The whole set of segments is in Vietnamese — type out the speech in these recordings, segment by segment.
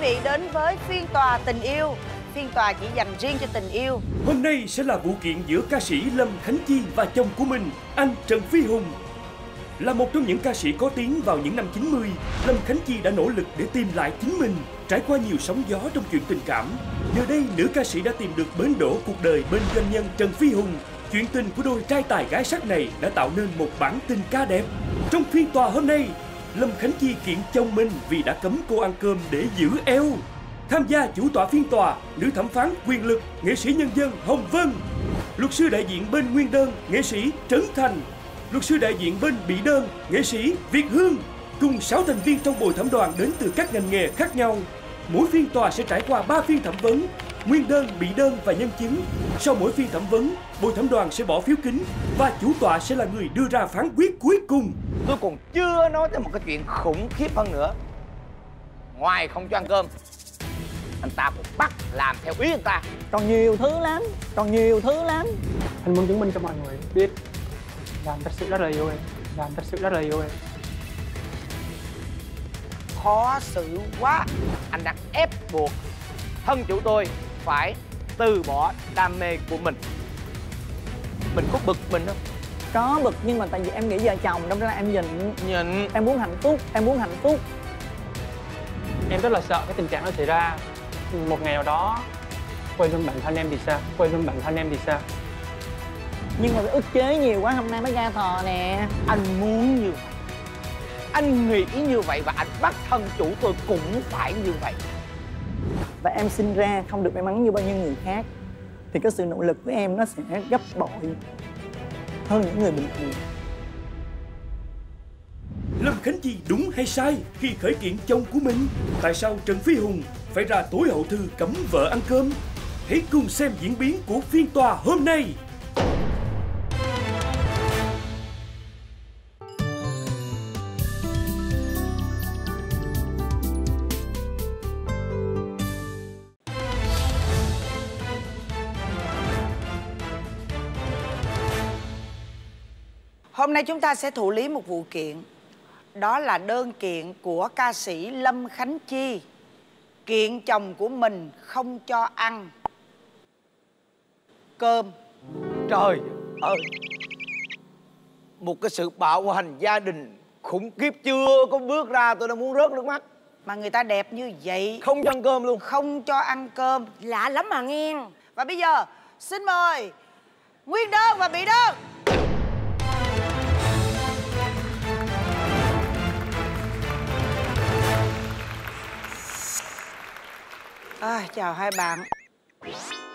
Quý vị đến với phiên tòa tình yêu Phiên tòa chỉ dành riêng cho tình yêu Hôm nay sẽ là vụ kiện giữa ca sĩ Lâm Khánh Chi và chồng của mình, anh Trần Phi Hùng. Là một trong những ca sĩ có tiếng vào những năm 90, Lâm Khánh Chi đã nỗ lực để tìm lại chính mình, trải qua nhiều sóng gió trong chuyện tình cảm. Giờ đây, nữ ca sĩ đã tìm được bến đỗ cuộc đời bên doanh nhân Trần Phi Hùng. Chuyện tình của đôi trai tài gái sắc này đã tạo nên một bản tình ca đẹp. Trong phiên tòa hôm nay, Lâm Khánh Chi kiện chồng mình vì đã cấm cô ăn cơm để giữ eo. Tham gia chủ tọa phiên tòa, nữ thẩm phán quyền lực, nghệ sĩ nhân dân Hồng Vân. Luật sư đại diện bên nguyên đơn, nghệ sĩ Trấn Thành. Luật sư đại diện bên bị đơn, nghệ sĩ Việt Hương. Cùng 6 thành viên trong bồi thẩm đoàn đến từ các ngành nghề khác nhau. Mỗi phiên tòa sẽ trải qua 3 phiên thẩm vấn, nguyên đơn, bị đơn và nhân chứng. Sau mỗi phiên thẩm vấn, bồi thẩm đoàn sẽ bỏ phiếu kín và chủ tọa sẽ là người đưa ra phán quyết cuối cùng. Tôi còn chưa nói tới một cái chuyện khủng khiếp hơn nữa. Ngoài không cho ăn cơm Anh ta còn bắt làm theo ý anh ta. Còn nhiều thứ lắm còn nhiều thứ lắm. Anh muốn chứng minh cho mọi người biết là anh thật sự rất là yêu em là anh thật sự rất là yêu em Khó xử quá. Anh đang ép buộc thân chủ tôi phải từ bỏ đam mê của mình. Mình có bực mình không? có bực nhưng mà tại vì em nghĩ vợ chồng đâm ra em nhìn. Nhìn. Em muốn hạnh phúc em muốn hạnh phúc. Em rất là sợ cái tình trạng nó xảy ra. Một ngày nào đó quên luôn bản thân em thì sao? Quên luôn bản thân em thì sao? Nhưng mà ức chế nhiều quá hôm nay mới ra thò nè. Anh muốn như vậy. Anh nghĩ như vậy và anh bắt thân chủ tôi cũng phải như vậy và em sinh ra không được may mắn như bao nhiêu người khác, thì cái sự nỗ lực của em nó sẽ gấp bội hơn những người bình thường Lâm Khánh Chi đúng hay sai khi khởi kiện chồng của mình? Tại sao Trần Phi Hùng phải ra tối hậu thư cấm vợ ăn cơm? Hãy cùng xem diễn biến của phiên tòa hôm nay. Hôm nay chúng ta sẽ thụ lý một vụ kiện. Đó là đơn kiện của ca sĩ Lâm Khánh Chi. Kiện chồng của mình không cho ăn. Cơm. Trời ơi! Một cái sự bạo hành gia đình khủng khiếp chưa có bước ra tôi đã muốn rớt nước mắt. Mà người ta đẹp như vậy. Không cho ăn cơm luôn. Không cho ăn cơm. Lạ lắm mà nghe. Và bây giờ xin mời Nguyên đơn và bị đơn à, Chào hai bạn.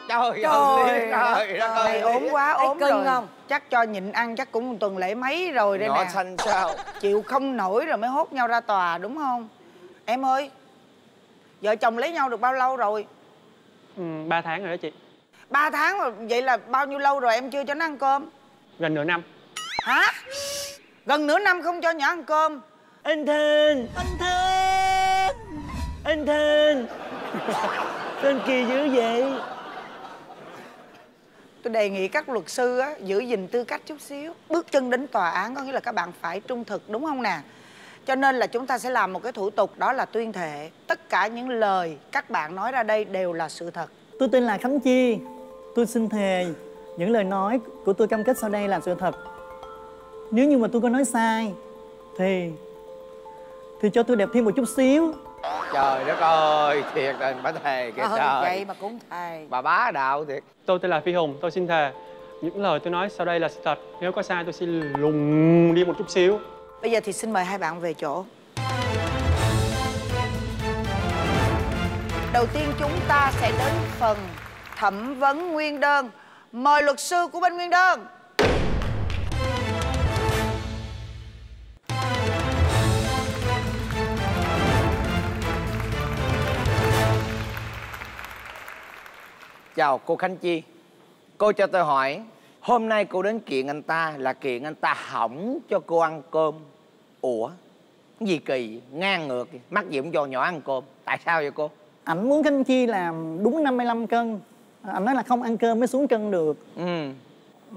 Trời, Trời ơi Trời đất ơi. Này ốm quá ốm cưng rồi. không? Chắc cho nhịn ăn chắc cũng một tuần lễ mấy rồi đây Nhỏ nè. xanh sao? Chịu không nổi rồi mới hốt nhau ra tòa đúng không? Em ơi Vợ chồng lấy nhau được bao lâu rồi? Ừ, 3 tháng rồi đó chị. Ba tháng rồi vậy là bao nhiêu lâu rồi? Em chưa cho nó ăn cơm. Gần nửa năm. Hả? Gần nửa năm không cho nhỏ ăn cơm. Anh Thên anh thên Anh Thên Tên kỳ dữ vậy? Tôi đề nghị các luật sư á, giữ gìn tư cách chút xíu bước chân đến tòa án có nghĩa là các bạn phải trung thực đúng không nè? Cho nên là chúng ta sẽ làm một cái thủ tục đó là tuyên thệ. Tất cả những lời các bạn nói ra đây đều là sự thật. Tôi tên là khánh chi. Tôi xin thề những lời nói của tôi cam kết sau đây là sự thật. Nếu như mà tôi có nói sai thì thì cho tôi đẹp thêm một chút xíu Trời đất ơi Thiệt là bà thề kìa Ờ, trời. vậy mà cũng thề. Bà bá đạo thiệt. Tôi tên là phi hùng tôi xin thề. Những lời tôi nói sau đây là sự thật. Nếu có sai tôi xin lùng đi một chút xíu. Bây giờ thì xin mời hai bạn về chỗ. Đầu tiên chúng ta sẽ đến phần thẩm vấn nguyên đơn. Mời luật sư của bên nguyên đơn Chào cô Khánh Chi. Cô cho tôi hỏi Hôm nay cô đến kiện anh ta là kiện anh ta hỏng cho cô ăn cơm. Ủa Cái gì kỳ ngang ngược? Mắc gì cũng cho nhỏ ăn cơm. Tại sao vậy cô? Ảnh muốn khánh chi làm đúng 55 cân. Ảnh nói là không ăn cơm mới xuống cân được. Ừ.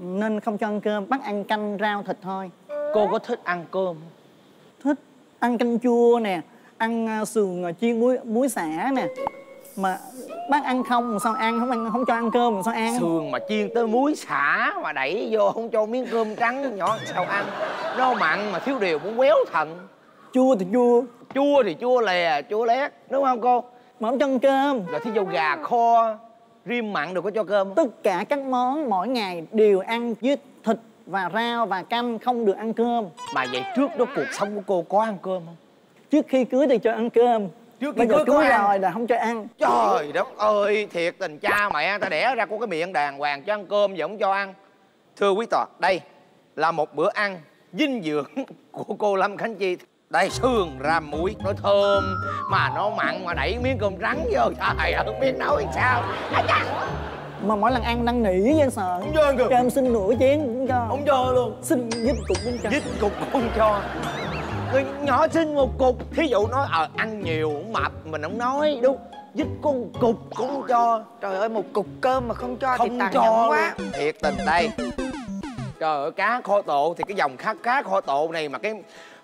nên không cho ăn cơm bắt ăn canh rau thịt thôi. Cô có thích ăn cơm thích ăn canh chua nè ăn à, sườn à, chiên muối muối xả nè mà bác ăn không sao ăn không ăn không cho ăn cơm sao ăn? Sườn mà chiên tới muối xả mà đẩy vô không cho miếng cơm trắng nhỏ sao ăn. Nó mặn mà thiếu điều cũng quéo thận chua thì chua. Chua thì chua lè chua lét đúng không cô? Mà không cho ăn cơm. Rồi thí dụ gà kho rim mặn được có cho cơm. Không? tất cả các món mỗi ngày đều ăn với thịt và rau và canh không được ăn cơm. Mà vậy trước đó cuộc sống của cô có ăn cơm không? Trước khi cưới thì cho ăn cơm Trước khi bây giờ cưới rồi là không cho ăn. Trời đất ơi thiệt tình cha mẹ ta đẻ ra có cái miệng đàng hoàng cho ăn cơm giờ không cho ăn. Thưa quý tòa đây là một bữa ăn dinh dưỡng của cô lâm khánh chi. Đây sườn ram muối nó thơm mà nó mặn mà đẩy miếng cơm trắng vô. Trời ơi biết nói sao. À, chà. mà mỗi lần ăn năn nỉ với sợ. Không cho em xin nửa chén cũng cho. Không cho luôn. Xin giúp cục cũng cho. Dít cục không cho người nhỏ xin một cục thí dụ nói ờ ăn nhiều cũng mập mình không nói đúng dít con cục cũng không cho. Trời ơi một cục cơm mà không cho thì không tàn cho nhẫn quá. Thiệt tình đây. Trời ơi cá kho tộ thì cái dòng cá cá kho tộ này mà cái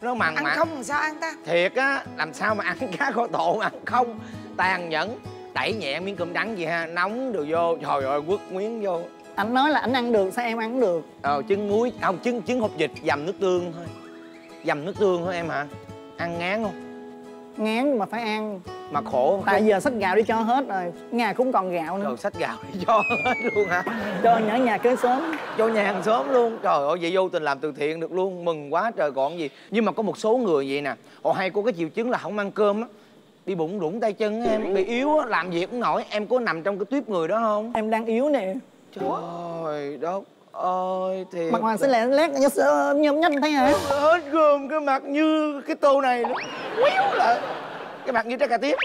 nó mặn ăn mặn. không làm sao ăn ta? Thiệt á làm sao mà ăn cá kho tộ mà ăn không? Tàn nhẫn đẩy nhẹ miếng cơm trắng gì ha nóng rồi vô. Trời ơi quất miếng vô. Anh nói là anh ăn được sao em ăn được? Ờ trứng muối không trứng trứng hộp vịt dầm nước tương thôi dầm nước tương thôi em hả? Ăn ngán không? Ngán mà phải ăn. Mà khổ tại giờ xách gạo đi cho hết rồi nhà cũng còn gạo nữa. Rồi sách gạo đi cho hết luôn hả? Cho nhớ nhà kế sớm cho nhà hàng xóm luôn. Trời ơi vậy vô tình làm từ thiện được luôn. Mừng quá trời còn gì. Nhưng mà có một số người vậy nè họ hay có cái triệu chứng là không ăn cơm á. Bị bụng rủng tay chân á em bị yếu á làm việc cũng nổi. Em có nằm trong cái tuyếp người đó không? Em đang yếu nè. Trời đất ơi thiệt mặt hoàng sẽ lẹ lét sơ nhôm nhanh thấy hả? Hết gồm cái mặt như cái tô này quéo lại cái mặt như trái cà tiếp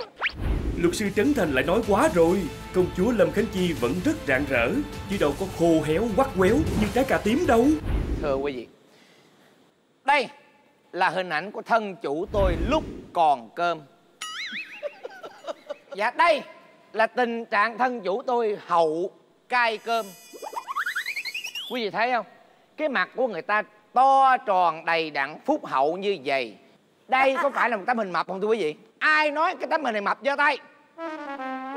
Luật sư Trấn Thành lại nói quá rồi. Công chúa Lâm Khánh Chi vẫn rất rạng rỡ Chứ đâu có khô héo quắt quéo như trái cà tím đâu. Thưa quý vị đây là hình ảnh của thân chủ tôi lúc còn cơm. Và đây là tình trạng thân chủ tôi hậu cai cơm quý vị thấy không? Cái mặt của người ta to tròn đầy đặn phúc hậu như vậy. Đây có phải là một tấm hình mập không thưa quý vị? Ai nói cái tấm hình này mập giơ tay?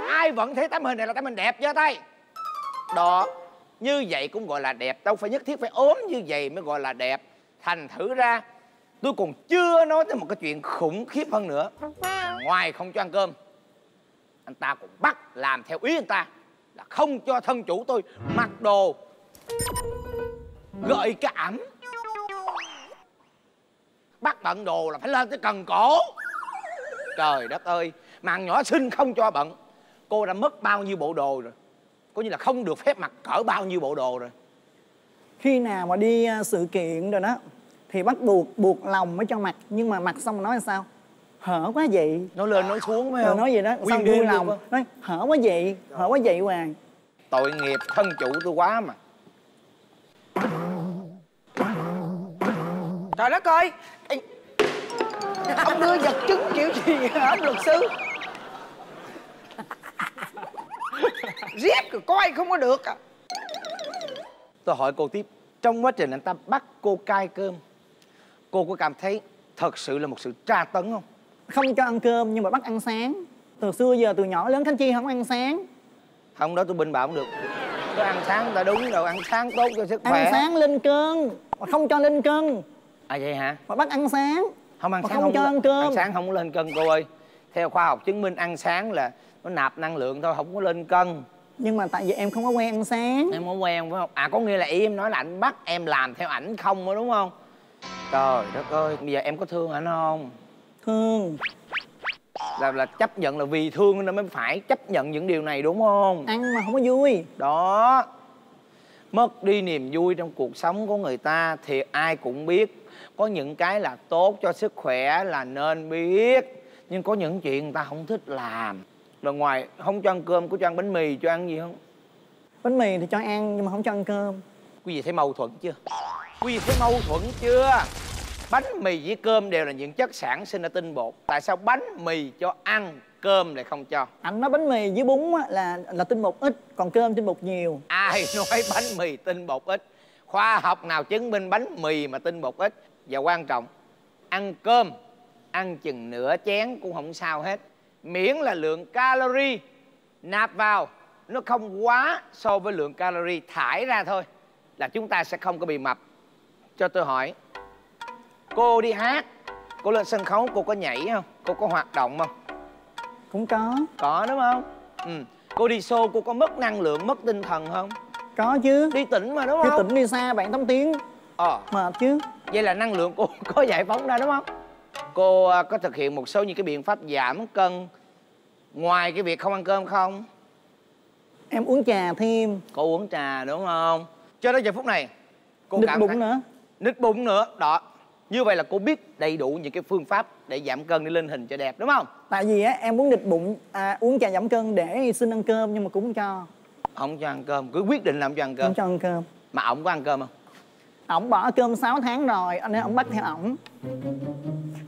Ai vẫn thấy tấm hình này là tấm hình đẹp giơ tay? Đó như vậy cũng gọi là đẹp. Đâu phải nhất thiết phải ốm như vậy mới gọi là đẹp. Thành thử ra tôi còn chưa nói tới một cái chuyện khủng khiếp hơn nữa. Ngoài không cho ăn cơm anh ta còn bắt làm theo ý anh ta là không cho thân chủ tôi mặc đồ gợi cảm. Bắt bận đồ là phải lên tới cần cổ. Trời đất ơi mà thằng nhỏ xinh không cho bận. Cô đã mất bao nhiêu bộ đồ rồi. Coi như là không được phép mặc cỡ bao nhiêu bộ đồ rồi. Khi nào mà đi à, sự kiện rồi đó thì bắt buộc buộc lòng mới cho mặc. Nhưng mà mặc xong nói sao? Hở quá vậy. Nói lên nói xuống phải không? nói vậy đó Nguyên xong vui lòng. nói hở quá vậy hở quá vậy hoàng tội nghiệp thân chủ tôi quá mà trời đất ơi! Ông đưa vật chứng kiểu gì hả ông luật sư? Riết rồi coi không có được à. Tôi hỏi cô tiếp trong quá trình anh ta bắt cô cai cơm cô có cảm thấy thật sự là một sự tra tấn không? Không cho ăn cơm nhưng mà bắt ăn sáng. Từ xưa giờ từ nhỏ lớn khánh chi không ăn sáng. Không đó tôi bình bảo không được. Tôi ăn sáng ta đúng rồi ăn sáng tốt cho sức khỏe. ăn sáng lên cân mà không cho lên cân à vậy hả? Mà bắt ăn sáng. Không ăn Mà sáng không cho có- ăn cơm. ăn sáng không có lên cân cô ơi. Theo khoa học chứng minh ăn sáng là nó nạp năng lượng thôi không có lên cân. Nhưng mà tại vì em không có quen ăn sáng. Em có quen phải không? À có nghĩa là ý em nói là anh bắt em làm theo ảnh không mà đúng không? Trời đất ơi bây giờ em có thương ảnh không? Thương. Là là chấp nhận là vì thương nên mới phải chấp nhận những điều này đúng không? Ăn mà không có vui. Đó. Mất đi niềm vui trong cuộc sống của người ta thì ai cũng biết có những cái là tốt cho sức khỏe là nên biết. Nhưng có những chuyện người ta không thích làm. Rồi ngoài không cho ăn cơm có cho ăn bánh mì cho ăn gì không? Bánh mì thì cho ăn nhưng mà không cho ăn cơm. Quý vị thấy mâu thuẫn chưa? Quý vị thấy mâu thuẫn chưa? Bánh mì với cơm đều là những chất sản sinh ra tinh bột. Tại sao bánh mì cho ăn cơm lại không cho? Anh nói bánh mì với bún á, là là tinh bột ít còn cơm tinh bột nhiều. Ai nói bánh mì tinh bột ít? Khoa học nào chứng minh bánh mì mà tinh bột ít và quan trọng ăn cơm ăn chừng nửa chén cũng không sao hết. Miễn là lượng calorie nạp vào nó không quá so với lượng calorie thải ra thôi là chúng ta sẽ không có bị mập. Cho tôi hỏi cô đi hát cô lên sân khấu cô có nhảy không? Cô có hoạt động không? Cũng có. Có đúng không? Ừ. Cô đi show cô có mất năng lượng mất tinh thần không? Có chứ. Đi tỉnh mà đúng đi không? tỉnh đi xa bạn tắm tiếng. Ờ. Mệt chứ vậy là năng lượng cô có giải phóng ra đúng không? Cô à, có thực hiện một số những cái biện pháp giảm cân ngoài cái việc không ăn cơm không? Em uống trà thêm. Cô uống trà đúng không? Cho đến giờ phút này cô nịch cảm bụng thấy- nữa. Nít bụng nữa đó. Như vậy là cô biết đầy đủ những cái phương pháp để giảm cân để lên hình cho đẹp đúng không? Tại vì á em muốn nịch bụng à, uống trà giảm cân để xin ăn cơm nhưng mà cũng không cho. Không cho ăn cơm cứ quyết định làm cho ăn cơm. Không cho ăn cơm. Mà ổng có ăn cơm không ổng bỏ cơm 6 tháng rồi, anh ấy ổng bắt theo ổng.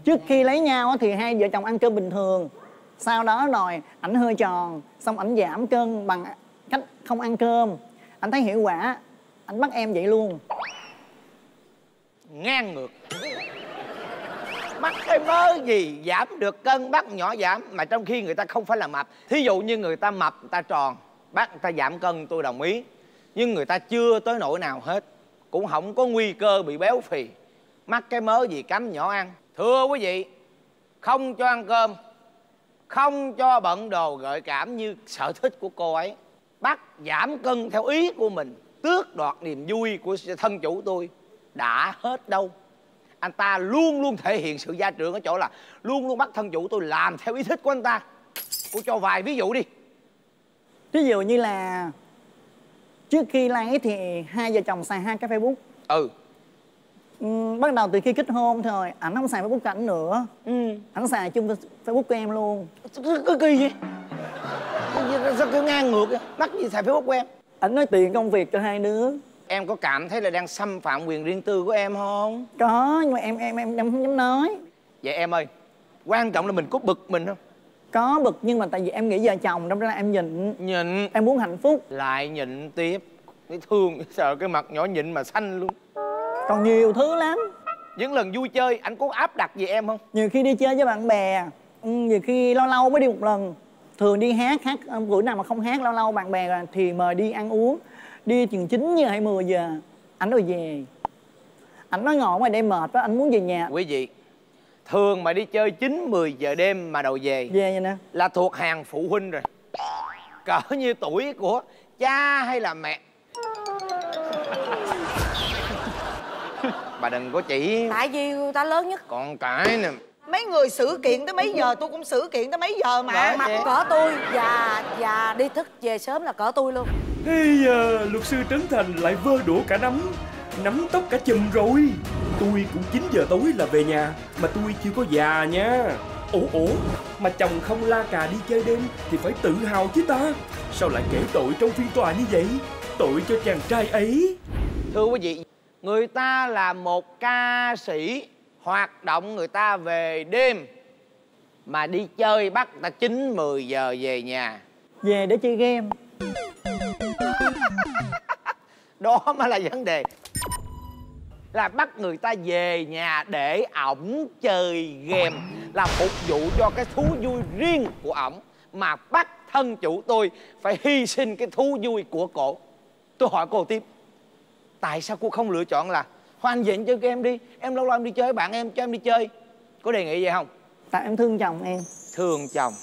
Trước khi lấy nhau thì hai vợ chồng ăn cơm bình thường. Sau đó rồi, ảnh hơi tròn, xong ảnh giảm cân bằng cách không ăn cơm. Anh thấy hiệu quả, anh bắt em vậy luôn. Ngang ngược. Bắt cái mớ gì giảm được cân, bắt nhỏ giảm, mà trong khi người ta không phải là mập. Thí dụ như người ta mập, người ta tròn, bắt người ta giảm cân, tôi đồng ý. Nhưng người ta chưa tới nỗi nào hết cũng không có nguy cơ bị béo phì. Mắc cái mớ gì cấm nhỏ ăn. Thưa quý vị, không cho ăn cơm, không cho bận đồ gợi cảm như sở thích của cô ấy. Bắt giảm cân theo ý của mình, tước đoạt niềm vui của thân chủ tôi đã hết đâu. Anh ta luôn luôn thể hiện sự gia trưởng ở chỗ là luôn luôn bắt thân chủ tôi làm theo ý thích của anh ta. Cô cho vài ví dụ đi. Ví dụ như là trước khi lấy thì hai vợ chồng xài hai cái facebook. Ừ. Ừm, bắt đầu từ khi kết hôn thôi ảnh không xài facebook của ảnh nữa. Ừ. Ảnh xài chung với facebook của em luôn. Cứ, kỳ vậy? Sao cứ ngang ngược vậy? Mắc gì xài facebook của em? Ảnh nói tiền công việc cho hai đứa. Em có cảm thấy là đang xâm phạm quyền riêng tư của em không? Có nhưng mà em em em, em không dám nói. Vậy em ơi quan trọng là mình có bực mình không có bực nhưng mà tại vì em nghĩ vợ chồng đâm ra em nhịn. Nhịn. Em muốn hạnh phúc. Lại nhịn tiếp. Thấy thương sợ cái mặt nhỏ nhịn mà xanh luôn. Còn nhiều thứ lắm. Những lần vui chơi anh có áp đặt gì em không? Nhiều khi đi chơi với bạn bè. Ừ, nhiều khi lâu lâu mới đi một lần. Thường đi hát hát ờ, bữa nào mà không hát lâu lâu bạn bè rồi thì mời đi ăn uống. Đi chừng 9 giờ hay 10 giờ ảnh rồi về. Ảnh nói ngồi ngoài đây mệt quá anh muốn về nhà. Quý vị thường mà đi chơi 9 10 giờ đêm mà đầu về về vậy nè. là thuộc hàng phụ huynh rồi. Cỡ như tuổi của cha hay là mẹ. Bà đừng có chỉ. Tại vì người ta lớn nhất. Con cái nè. Mấy người xử kiện tới mấy giờ tôi cũng xử kiện tới mấy giờ mà. Đấy. mặt Vậy. cỡ tôi và và đi thức về sớm là cỡ tôi luôn. Ây da, luật sư Trấn Thành lại vơ đũa cả nắm. Nắm tóc cả chùm rồi. Tôi cũng 9 giờ tối là về nhà Mà tôi chưa có già nha. Ủa ủa Mà chồng không la cà đi chơi đêm Thì phải tự hào chứ ta. Sao lại kể tội trong phiên tòa như vậy? Tội cho chàng trai ấy. Thưa quý vị người ta là một ca sĩ hoạt động người ta về đêm mà đi chơi bắt ta chín mười giờ về nhà. Về để chơi game. Đó mới là vấn đề là bắt người ta về nhà để ổng chơi game là phục vụ cho cái thú vui riêng của ổng. Mà bắt thân chủ tôi phải hy sinh cái thú vui của cổ. Tôi hỏi cô tiếp tại sao cô không lựa chọn là hoan về chơi game đi? Em lâu lâu em đi chơi với bạn em cho em đi chơi. Có đề nghị vậy không? Tại em thương chồng em. Thương chồng.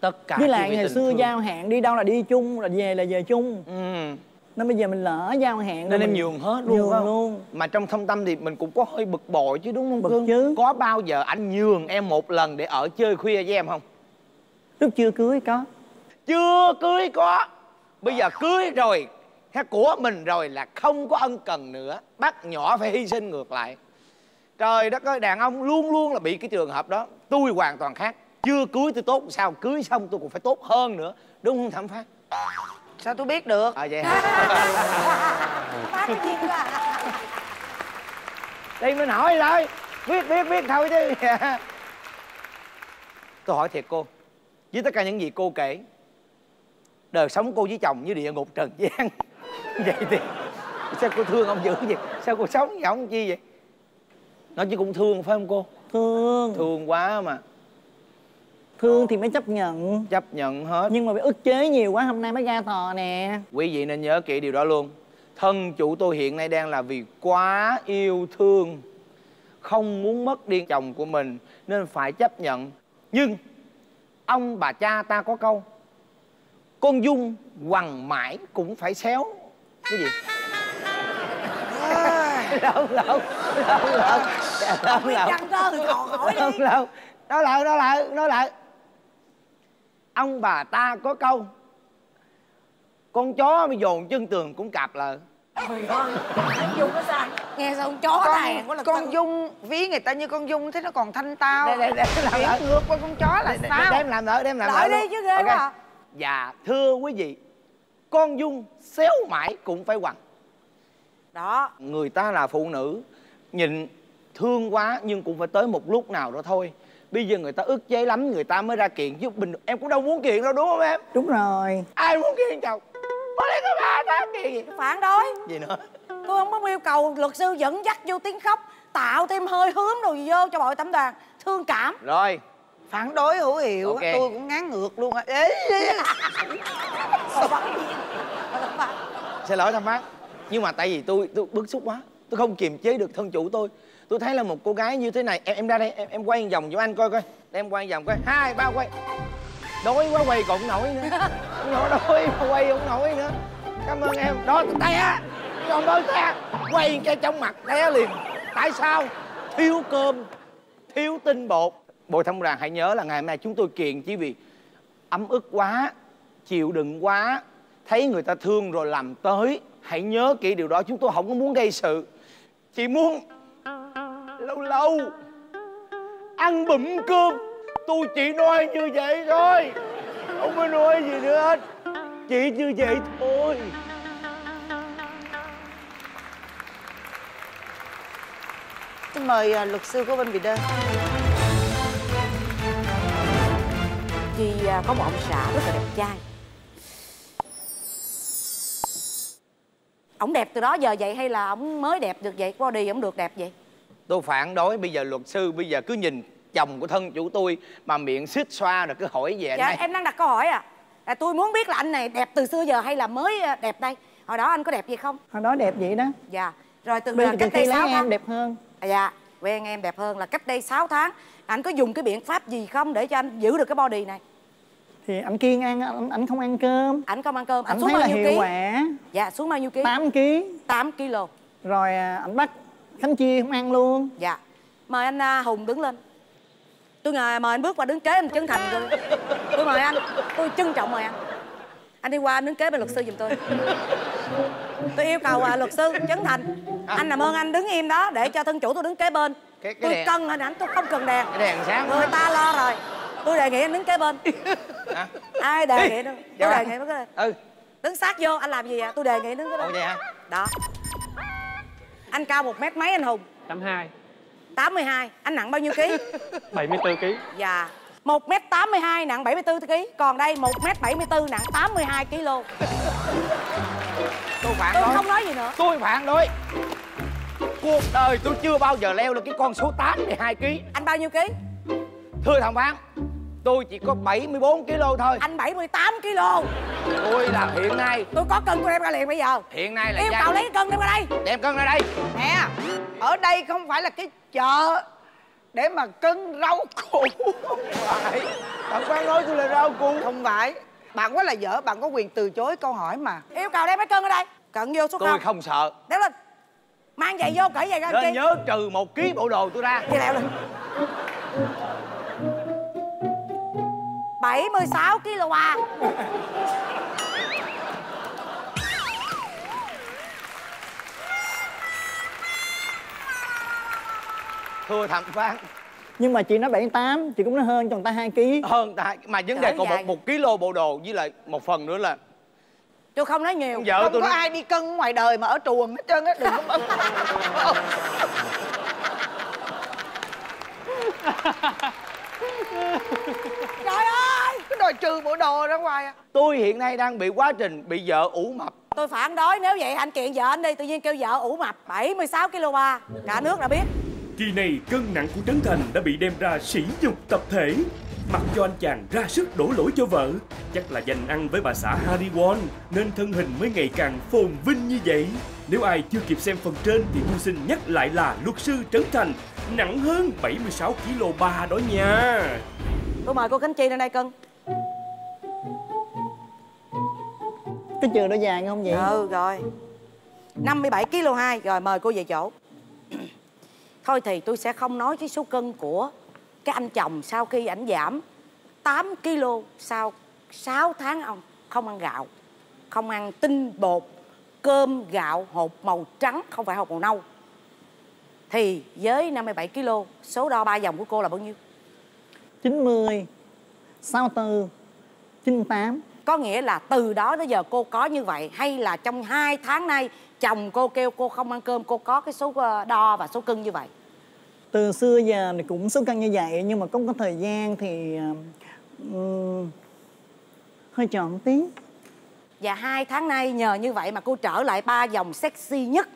Tất cả với lại ngày xưa thương. giao hẹn đi đâu là đi chung là về là về chung. Ừ. nên bây giờ mình lỡ giao hẹn nên em nhường hết luôn nhường không? luôn. Mà trong thâm tâm thì mình cũng có hơi bực bội chứ đúng không Bực cưng chứ. có bao giờ anh nhường em một lần để ở chơi khuya với em không? Lúc chưa cưới có. Chưa cưới có. Bây giờ cưới rồi hay của mình rồi là không có ân cần nữa. Bắt nhỏ phải hy sinh ngược lại. Trời đất ơi đàn ông luôn luôn là bị cái trường hợp đó. Tôi hoàn toàn khác. Chưa cưới tôi tốt sao cưới xong tôi cũng phải tốt hơn nữa. Đúng không thẩm phát sao tôi biết được? À vậy hả? À? đây mình hỏi thôi. Biết biết biết thôi chứ. Tôi hỏi thiệt cô với tất cả những gì cô kể đời sống cô với chồng như địa ngục trần gian. Vậy thì sao cô thương ông dữ vậy? Sao cô sống với ông chi vậy? Nói chứ cũng thương phải không cô? Thương. Thương quá mà thương thì mới chấp nhận. Chấp nhận hết. Nhưng mà bị ức chế nhiều quá hôm nay mới ra tòa nè. Quý vị nên nhớ kỹ điều đó luôn. Thân chủ tôi hiện nay đang là vì quá yêu thương không muốn mất đi chồng của mình nên phải chấp nhận. Nhưng ông bà cha ta có câu con dung quằn mãi cũng phải xéo. Cái gì? Lâu lâu lâu lâu. Lâu lâu. Chăn cơ thì còn hỏi lâu đi lâu nói lại nói lại nói lại ông bà ta có câu con chó mà dồn chân tường cũng cạp lợ Trời ơi Anh Dung nó sao Nghe sao con chó con quá là con sao? dung ví người ta như con dung thế nó còn thanh tao Đây, đây, đây, làm lại. ngược qua con chó là Để- để- sao đem làm nữa đem làm Lại nữa đi luôn. chứ ghê Ok. quá à. dạ thưa quý vị con dung xéo mãi cũng phải quằn Đó người ta là phụ nữ nhịn thương quá nhưng cũng phải tới một lúc nào đó thôi bây giờ người ta ức chế lắm người ta mới ra kiện. Giúp mình em cũng đâu muốn kiện đâu đúng không em? Đúng rồi. Ai muốn kiện chồng? Có lẽ có ba tháng kiện. Gì Phản đối? Gì nữa? Tôi không có yêu cầu luật sư dẫn dắt vô tiếng khóc Tạo thêm hơi hướng rồi vô cho bội tẩm đoàn. Thương cảm. Rồi. Phản đối hữu hiệu Ok. tôi cũng ngán ngược luôn á. Xin lỗi thăm bác nhưng mà tại vì tôi tôi bức xúc quá. Tôi không kiềm chế được thân chủ tôi tôi thấy là một cô gái như thế này. Em em ra đây, em em quay vòng cho anh coi coi. Để em quay vòng coi. Hai, ba, quay. Đói quá, quay còn không nổi nữa. Không nổi, đói mà quay không nổi nữa. Cảm ơn em. Đó tay á. Còn đôi xe quay cái trong mặt té liền. Tại sao? Thiếu cơm, thiếu tinh bột. Bồi thẩm đoàn hãy nhớ là ngày hôm nay chúng tôi kiện chỉ vì ấm ức quá, chịu đựng quá, thấy người ta thương rồi làm tới. Hãy nhớ kỹ điều đó, chúng tôi không có muốn gây sự. Chỉ muốn lâu lâu. Ăn bụm cơm tôi chỉ nói như vậy thôi. Không có nói gì nữa hết. Chỉ như vậy thôi. Xin mời à, luật sư của bên bị đơn Chị à, có một ông xã rất là đẹp trai. Ổng đẹp từ đó giờ vậy hay là ổng mới đẹp được vậy? Body ổng được đẹp vậy tôi phản đối bây giờ luật sư bây giờ cứ nhìn chồng của thân chủ tôi mà miệng xích xoa rồi cứ hỏi về Dạ này. em đang đặt câu hỏi à. À, Tôi muốn biết là anh này đẹp từ xưa giờ hay là mới à, đẹp đây? Hồi đó anh có đẹp gì không? Hồi đó đẹp vậy đó. Dạ. Rồi từ, bây giờ từ cách đây lấy 6 em tháng đẹp hơn. À, Dạ quen em đẹp hơn là cách đây 6 tháng. Anh có dùng cái biện pháp gì không để cho anh giữ được cái body này? Thì anh kiêng ăn anh, anh không ăn cơm. Anh không ăn cơm. Anh anh xuống thấy bao là nhiêu hiệu ký? quả. Dạ xuống bao nhiêu ký? 8 kg 8 kg rồi à, anh bắt khánh chi không ăn luôn. Dạ. Mời anh à, Hùng đứng lên. Tôi ngờ mời anh bước qua đứng kế anh chân thành rồi Tôi mời anh. Tôi trân trọng mời anh. Anh đi qua anh đứng kế bên luật sư giùm tôi. Tôi yêu cầu à, luật sư chân thành. Anh làm ơn anh đứng im đó Để cho thân chủ tôi đứng kế bên. Cái- cái Tôi đèn- cần hình ảnh tôi không cần đèn. Cái đèn sáng Người ta lo rồi. Tôi đề nghị anh đứng kế bên. Hả? Ai đề nghị đâu? Dạ Tôi ba. đề nghị đứng kế bên ừ. Đứng sát vô anh làm gì à Tôi đề nghị đứng kế ồ bên vậy hả? Đó Anh cao một mét mấy anh Hùng? 82 82 Anh nặng bao nhiêu ký? 74 kg Dạ. 1m82 nặng 74 kg Còn đây 1m74 nặng 82 kg tôi phản Tôi đối. không nói gì nữa. Tôi phản đối. Cuộc đời tôi chưa bao giờ leo lên cái con số 82 kg Anh bao nhiêu ký? thưa thằng phán tôi chỉ có 74 kg thôi. Anh 78 kg tôi là hiện nay. Tôi có cân tôi đem ra liền bây giờ. Hiện nay là Yêu cầu lấy cái cân đem ra đây. Đem cân ra đây. Nè ở đây không phải là cái chợ để mà cân rau củ. Phải. Thằng phán nói tôi là rau củ. Không phải. Bạn quá là dở bạn có quyền từ chối câu hỏi mà. Yêu cầu đem cái cân ở đây. Cận vô số tôi không? không sợ. Đéo lên. Mang giày vô cởi giày ra nên nhớ trừ một ký bộ đồ tôi ra. Đi lẹo lên 76 kg à thưa thằng phán nhưng mà chị nói 78 chị cũng nói hơn cho người ta 2 kg hơn ta mà vấn đề còn một một ký bộ đồ với lại một phần nữa là Tôi không nói nhiều. Vợ không tôi có nói, ai đi cân ngoài đời mà ở truồng hết trơn á đừng có bấm Trời ơi! Cứ đòi trừ bộ đồ ra ngoài à. Tôi hiện nay đang bị quá trình bị vợ ủ mập. Tôi phản đối nếu vậy anh kiện vợ anh đi Tự nhiên kêu vợ ủ mập 76 kg ba. Cả nước đã biết. Kỳ này cân nặng của Trấn Thành đã bị đem ra sỉ nhục tập thể Mặc cho anh chàng ra sức đổ lỗi cho vợ Chắc là dành ăn với bà xã Harry Won Nên thân hình mới ngày càng phồn vinh như vậy. Nếu ai chưa kịp xem phần trên Thì tôi xin nhắc lại là luật sư Trấn Thành Nặng hơn 76 kg ba đó nha. Tôi mời cô khánh chi lên đây cưng. Cái trường đó dài không vậy? Ừ rồi. 57 kg 2 rồi mời cô về chỗ. Thôi thì tôi sẽ không nói cái số cân của cái anh chồng sau khi ảnh giảm 8 kg sau 6 tháng ông không ăn gạo không ăn tinh bột cơm gạo hột màu trắng không phải hột màu nâu. Thì với 57 kg số đo ba vòng của cô là bao nhiêu? 90 64 98 có nghĩa là từ đó đến giờ cô có như vậy hay là trong hai tháng nay chồng cô kêu cô không ăn cơm cô có cái số ờ, đo và số cân như vậy từ xưa giờ thì cũng số cân như vậy nhưng mà cũng có thời gian thì um, hơi chọn tí. Và hai tháng nay nhờ như vậy mà cô trở lại ba vòng sexy nhất.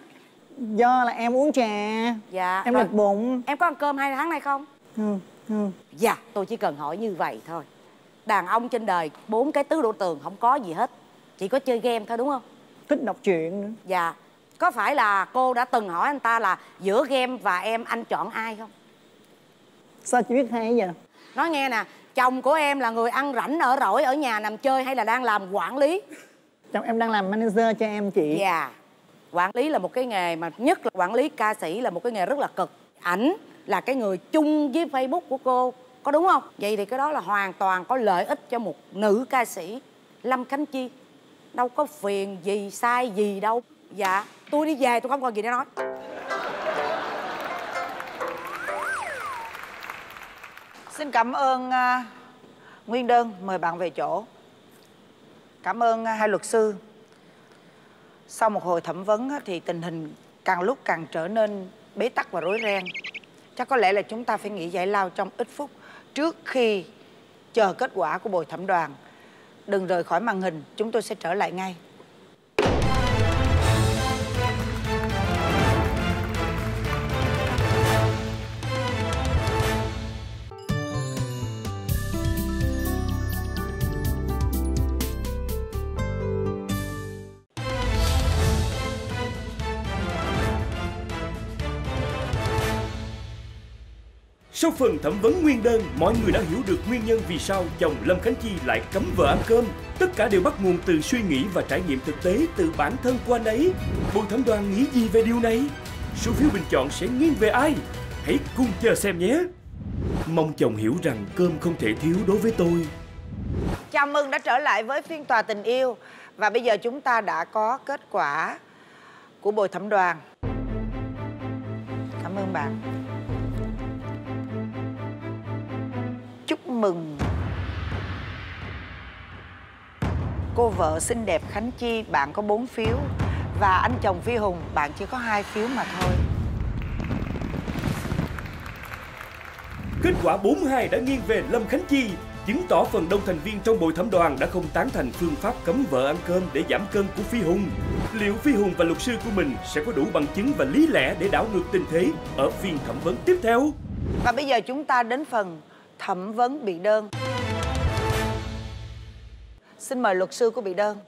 Do là em uống trà dạ em lịch bụng. Em có ăn cơm hai tháng nay không? Ừ, ừ. dạ tôi chỉ cần hỏi như vậy thôi. Đàn ông trên đời bốn cái tứ đổ tường không có gì hết. Chỉ có chơi game thôi đúng không? Thích đọc truyện nữa. Dạ có phải là cô đã từng hỏi anh ta là giữa game và em anh chọn ai không? Sao chị biết hay vậy? Nói nghe nè chồng của em là người ăn rảnh ở rỗi ở nhà nằm chơi hay là đang làm quản lý? Chồng em đang làm manager cho em chị. Dạ. Quản lý là một cái nghề mà nhất là quản lý ca sĩ là một cái nghề rất là cực. Ảnh là cái người chung với facebook của cô có đúng không? Vậy thì cái đó là hoàn toàn có lợi ích cho một nữ ca sĩ. Lâm khánh chi đâu có phiền gì sai gì đâu. Dạ tôi đi về tôi không còn gì để nói Xin cảm ơn uh, Nguyên Đơn, mời bạn về chỗ. Cảm ơn à, hai luật sư. Sau một hồi thẩm vấn thì tình hình càng lúc càng trở nên bế tắc và rối ren. Chắc có lẽ là chúng ta phải nghỉ giải lao trong ít phút trước khi chờ kết quả của bồi thẩm đoàn. Đừng rời khỏi màn hình, chúng tôi sẽ trở lại ngay. Sau phần thẩm vấn nguyên đơn, mọi người đã hiểu được nguyên nhân vì sao chồng Lâm Khánh Chi lại cấm vợ ăn cơm. Tất cả đều bắt nguồn từ suy nghĩ và trải nghiệm thực tế từ bản thân của anh ấy. Bồi thẩm đoàn nghĩ gì về điều này? Số phiếu bình chọn sẽ nghiêng về ai? Hãy cùng chờ xem nhé! Mong chồng hiểu rằng cơm không thể thiếu đối với tôi. Chào mừng đã trở lại với phiên tòa tình yêu Và bây giờ chúng ta đã có kết quả của bồi thẩm đoàn Cảm ơn bạn mừng Cô vợ xinh đẹp Khánh Chi bạn có 4 phiếu Và anh chồng Phi Hùng bạn chỉ có hai phiếu mà thôi Kết quả 4-2 đã nghiêng về Lâm Khánh Chi, chứng tỏ phần đông thành viên trong bồi thẩm đoàn đã không tán thành phương pháp cấm vợ ăn cơm để giảm cân của Phi Hùng. Liệu Phi Hùng và luật sư của mình sẽ có đủ bằng chứng và lý lẽ để đảo ngược tình thế ở phiên thẩm vấn tiếp theo? Và bây giờ chúng ta đến phần thẩm vấn bị đơn. Xin mời luật sư của bị đơn.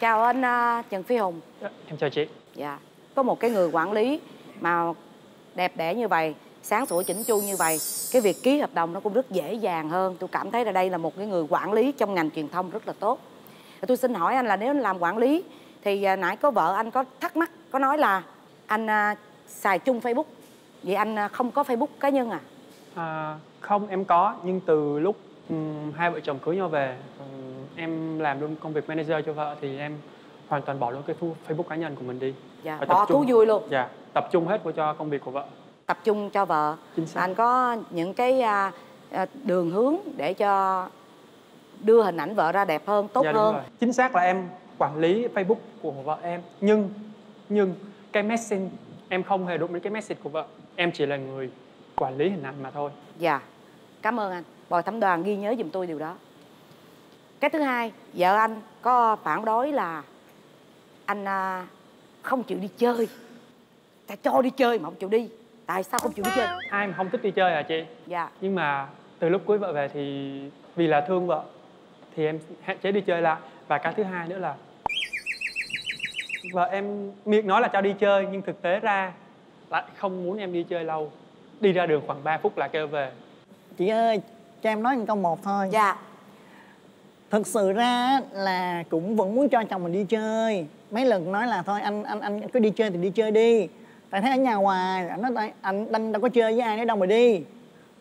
Chào anh à, trần phi hùng. Dạ, em chào chị. Dạ. Có một cái người quản lý mà đẹp đẽ như vậy sáng sủa chỉnh chu như vậy cái việc ký hợp đồng nó cũng rất dễ dàng hơn. Tôi cảm thấy là đây là một cái người quản lý trong ngành truyền thông rất là tốt. Tôi xin hỏi anh là nếu anh làm quản lý thì à, nãy có vợ anh có thắc mắc có nói là anh à, xài chung facebook. Vậy anh à, không có facebook cá nhân à? À, không em có. Nhưng từ lúc ừm, hai vợ chồng cưới nhau về ừm, em làm luôn công việc manager cho vợ thì em hoàn toàn bỏ luôn cái facebook cá nhân của mình đi. Dạ Và bỏ thú vui luôn. Dạ tập trung hết cho công việc của vợ. Tập trung cho vợ. Anh có những cái à, à, đường hướng để cho đưa hình ảnh vợ ra đẹp hơn tốt dạ, hơn? rồi. chính xác là em quản lý facebook của vợ em. Nhưng nhưng cái message em không hề đụng đến cái message của vợ. Em chỉ là người quản lý hình ảnh mà thôi. Dạ cảm ơn anh. Bồi thẩm đoàn ghi nhớ giùm tôi điều đó. Cái thứ hai vợ anh có phản đối là anh à, không chịu đi chơi. Ta cho đi chơi mà không chịu đi. Tại sao không chịu đi chơi? Ai mà không thích đi chơi hả chị? Dạ. Nhưng mà từ lúc cưới vợ về thì vì là thương vợ thì em hạn chế đi chơi lại. Và cái thứ hai nữa là vợ em miệng nói là cho đi chơi nhưng thực tế ra lại không muốn em đi chơi lâu. Đi ra đường khoảng 3 phút là kêu về. Chị ơi cho em nói một câu một thôi. Dạ. Thật sự ra là cũng vẫn muốn cho chồng mình đi chơi. Mấy lần nói là thôi anh anh anh cứ đi chơi thì đi chơi đi. Tại thấy ở nhà hoài anh nói "Tại anh anh đâu có chơi với ai nữa đâu mà đi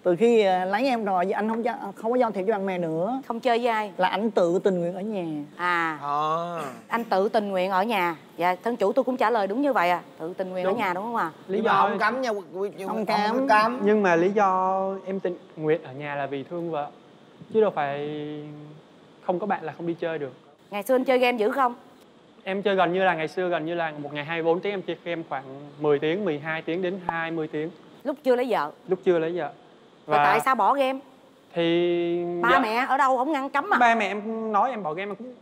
từ khi à, lấy em rồi thì anh không cho không có giao thiệp với bạn bè nữa. Không chơi với ai. Là anh tự tình nguyện ở nhà. À. Ờ. anh tự tình nguyện ở nhà. Dạ thân chủ tôi cũng trả lời đúng như vậy à. Tự tình nguyện Đúng. ở nhà đúng không ạ? Lý Nhưng do không cấm nha Không cấm. cấm. Nhưng mà lý do em tình nguyện ở nhà là vì thương vợ. Chứ đâu phải không có bạn là không đi chơi được. Ngày xưa anh chơi game dữ không? Em chơi gần như là ngày xưa gần như là một ngày 24 tiếng em chơi game khoảng 10 tiếng 12 tiếng đến 20 tiếng. Lúc chưa lấy vợ. Lúc chưa lấy vợ và tại sao bỏ game? thì ba dạ, mẹ ở đâu không ngăn cấm à? Ba mẹ em nói em bỏ game em cũng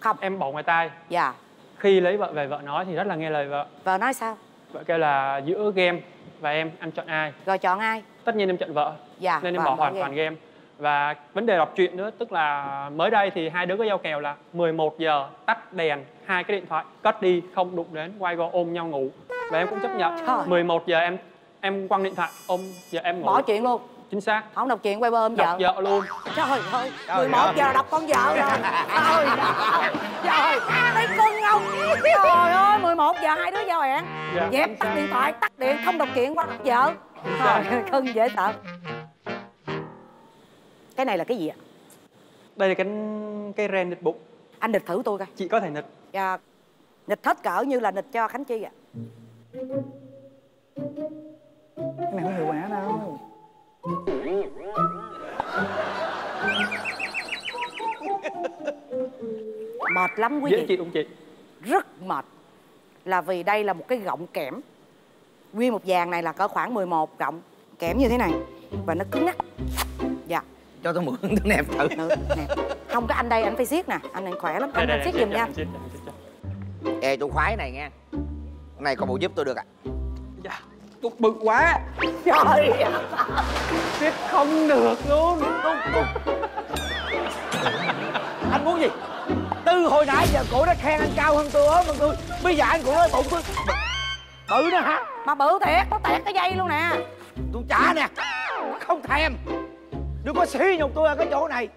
không. Em bỏ ngoài tai. Dạ. Khi lấy vợ về vợ nói thì rất là nghe lời vợ. Vợ nói sao? Vợ kêu là giữa game và em anh chọn ai? Rồi chọn ai? Tất nhiên em chọn vợ. Dạ nên em vợ bỏ hoàn game. toàn game. Và vấn đề đọc truyện nữa tức là mới đây thì hai đứa có giao kèo là 11 giờ tắt đèn hai cái điện thoại cất đi không đụng đến quay qua ôm nhau ngủ. Và em cũng chấp nhận. Trời. 11 giờ em em quăng điện thoại ôm giờ em ngủ. Bỏ chuyện luôn chính xác. Không đọc chuyện quay bơ ôm vợ vợ luôn. Trời ơi 11 ơi. giờ đọc con vợ rồi. Trời ơi. Trời thấy cưng không trời ơi 11 giờ hai đứa giao hẹn. Dạ, dẹp tắt điện thoại tắt điện không đọc chuyện qua đọc vợ. Trời ơi cưng dễ sợ. Cái này là cái gì ạ? Đây là cái cái ren nịch bụng. Anh địch thử tôi coi. Chị có thể nịch. Dạ. Nịch hết cỡ như là nịch cho khánh chi ạ. Cái này không hiệu quả đâu mệt lắm quý dễ vị. chịu không chị? Rất mệt. Là vì đây là một cái gọng kẽm. Nguyên một vàng này là cỡ khoảng 11 gọng kẽm như thế này. Và nó cứng ngắc. Dạ. Cho tôi mượn tôi nẹp thử. Nữ nè không có anh đây anh phải siết nè. Anh này khỏe lắm. Anh đây anh đây siết giùm nha. chị, chị, chị, chị. ê tôi khoái này nha cái này có bộ giúp tôi được à dạ tôi bự quá. Trời siết không được luôn. Anh muốn gì? Từ hồi nãy giờ cổ đã khen anh cao hơn tôi ốm hơn tôi. Bây giờ anh cũng nói bụng tôi. Bự nữa hả? Mà bự thiệt nó tẹt cái dây luôn nè. Tôi trả nè. Không thèm. Đừng có xí nhục tôi ở cái chỗ này.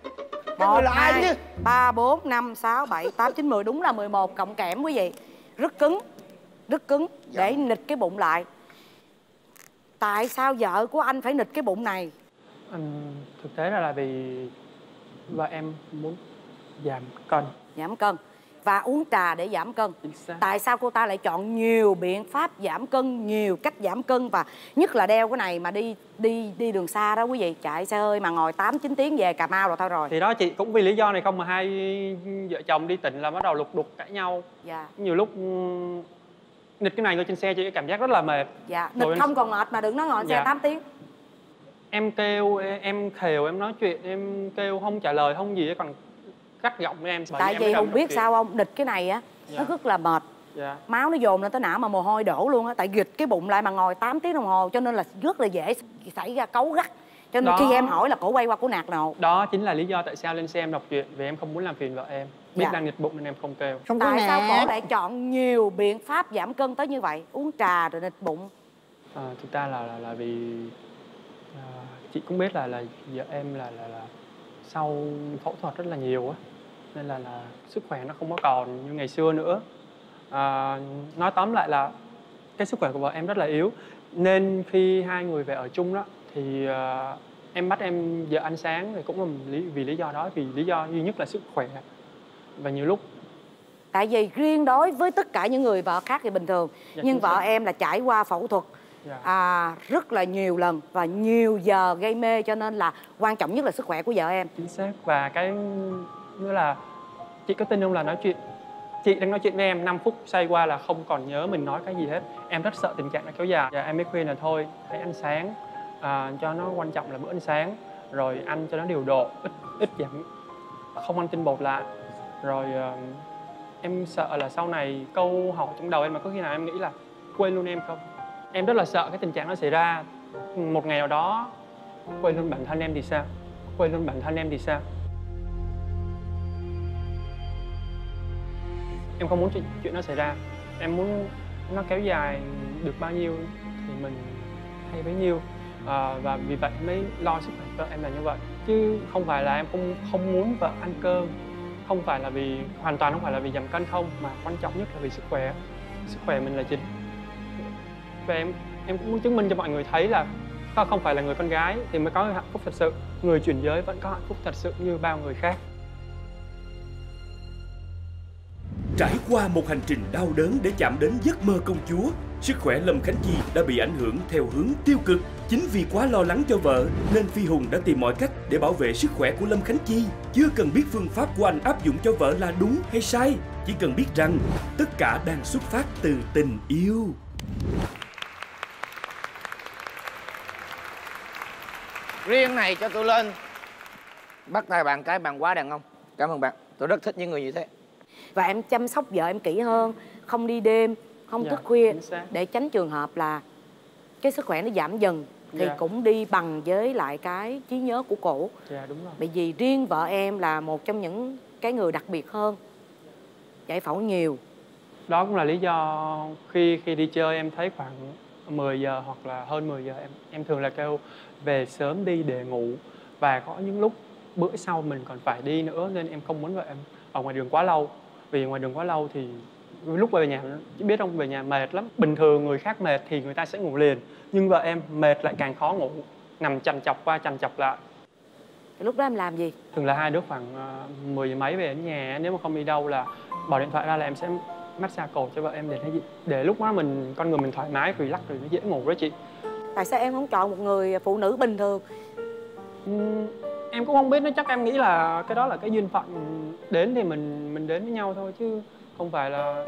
Cái người là ai chứ. ba bốn năm sáu bảy tám chín mười. Đúng là 11 cộng kẽm quý vị. Rất cứng. Rất cứng. Dạ. để nịch cái bụng lại tại sao vợ của anh phải nịch cái bụng này? Ừm, thực tế ra là vì vợ em muốn giảm cân. Giảm cân. Và uống trà để giảm cân. Tại sao cô ta lại chọn nhiều biện pháp giảm cân nhiều cách giảm cân và nhất là đeo cái này mà đi đi đi đường xa đó quý vị? Chạy xe hơi mà ngồi 8 9 tiếng về Cà Mau rồi thôi rồi. Thì đó chị cũng vì lý do này không mà hai vợ chồng đi tỉnh là bắt đầu lục đục cãi nhau. Dạ. Nhiều lúc nịch cái này ngồi trên xe chị cảm giác rất là mệt. Dạ Rồi nịch em- không còn mệt mà đừng nói ngồi xe Dạ. 8 tiếng. Em kêu em khều em nói chuyện em kêu không trả lời không gì còn cắt giọng em tại vì không biết sao không nịch cái này á nó Dạ. rất là mệt. Dạ. Máu nó dồn lên tới não mà mồ hôi đổ luôn á tại gịch cái bụng lại mà ngồi 8 tiếng đồng hồ cho nên là rất là dễ xảy ra cấu gắt. Cho nên Đó. khi em hỏi là cổ quay qua cổ nạt nộ đó chính là lý do tại sao lên xe em đọc chuyện vì em không muốn làm phiền vợ em biết Dạ. đang nghịch bụng nên em không kêu. Không tại sao cổ lại chọn nhiều biện pháp giảm cân tới như vậy? Uống trà rồi nịch bụng. À, thực ra là là, là vì à, chị cũng biết là là vợ em là là là sau phẫu thuật rất là nhiều á. Nên là là sức khỏe nó không có còn như ngày xưa nữa. À, nói tóm lại là cái sức khỏe của vợ em rất là yếu. Nên khi hai người về ở chung đó thì à, em bắt em vợ ăn sáng thì cũng là lý, vì lý do đó vì lý do duy nhất là sức khỏe và nhiều lúc tại vì riêng đối với tất cả những người vợ khác thì bình thường. Dạ, nhưng chính xác. vợ em là trải qua phẫu thuật Dạ. à, rất là nhiều lần và nhiều giờ gây mê cho nên là quan trọng nhất là sức khỏe của vợ em. Chính xác. Và cái nữa là chị có tin không là nói chuyện chị đang nói chuyện với em 5 phút say qua là không còn nhớ mình nói cái gì hết. Em rất sợ tình trạng nó kéo dài. Và em mới khuyên là thôi hãy ăn sáng à, cho nó quan trọng là bữa ăn sáng rồi ăn cho nó điều độ ít ít giảm không ăn tinh bột lại rồi uh, em sợ là sau này câu hỏi trong đầu em mà có khi nào em nghĩ là quên luôn em không? Em rất là sợ cái tình trạng nó xảy ra. Một ngày nào đó quên luôn bản thân em thì sao? Quên luôn bản thân em thì sao? Em không muốn chuyện, chuyện nó xảy ra. Em muốn nó kéo dài được bao nhiêu thì mình hay bấy nhiêu. À, và vì vậy mới lo sức khỏe cho em là như vậy. Chứ không phải là em không không muốn vợ ăn cơm không phải là vì hoàn toàn không phải là vì giảm cân không mà quan trọng nhất là vì sức khỏe. Sức khỏe mình là chính. Và em em cũng muốn chứng minh cho mọi người thấy là ta không phải là người con gái thì mới có hạnh phúc thật sự. Người chuyển giới vẫn có hạnh phúc thật sự như bao người khác. Trải qua một hành trình đau đớn để chạm đến giấc mơ công chúa, sức khỏe Lâm Khánh Chi đã bị ảnh hưởng theo hướng tiêu cực. Chính vì quá lo lắng cho vợ nên Phi Hùng đã tìm mọi cách để bảo vệ sức khỏe của Lâm Khánh Chi. Chưa cần biết phương pháp của anh áp dụng cho vợ là đúng hay sai, chỉ cần biết rằng tất cả đang xuất phát từ tình yêu. riêng này cho tôi lên bắt tay bạn cái bạn quá đàn ông cảm ơn bạn tôi rất thích những người như thế và em chăm sóc vợ em kỹ hơn không đi đêm không Dạ, thức khuya. để tránh trường hợp là cái sức khỏe nó giảm dần thì Dạ. cũng đi bằng với lại cái trí nhớ của cổ. Dạ đúng rồi. Bởi vì riêng vợ em là một trong những cái người đặc biệt hơn giải phẫu nhiều. Đó cũng là lý do khi khi đi chơi em thấy khoảng 10 giờ hoặc là hơn 10 giờ em em thường là kêu về sớm đi để ngủ. Và có những lúc bữa sau mình còn phải đi nữa nên em không muốn vợ em ở ngoài đường quá lâu. Vì ngoài đường quá lâu thì lúc về nhà chỉ biết không? Về nhà mệt lắm. Bình thường người khác mệt thì người ta sẽ ngủ liền. Nhưng vợ em mệt lại càng khó ngủ. Nằm chằn chọc qua chằn chọc lại. Thì lúc đó em làm gì? Thường là hai đứa khoảng uh, 10 giờ mấy về đến nhà. Nếu mà không đi đâu là bỏ điện thoại ra là em sẽ massage cổ cho vợ em để thấy để lúc đó mình con người mình thoải mái relax rồi nó dễ ngủ đó chị. Tại sao em không chọn một người phụ nữ bình thường? Ừm, em cũng không biết nữa. Chắc em nghĩ là cái đó là cái duyên phận. Đến thì mình mình đến với nhau thôi chứ không phải là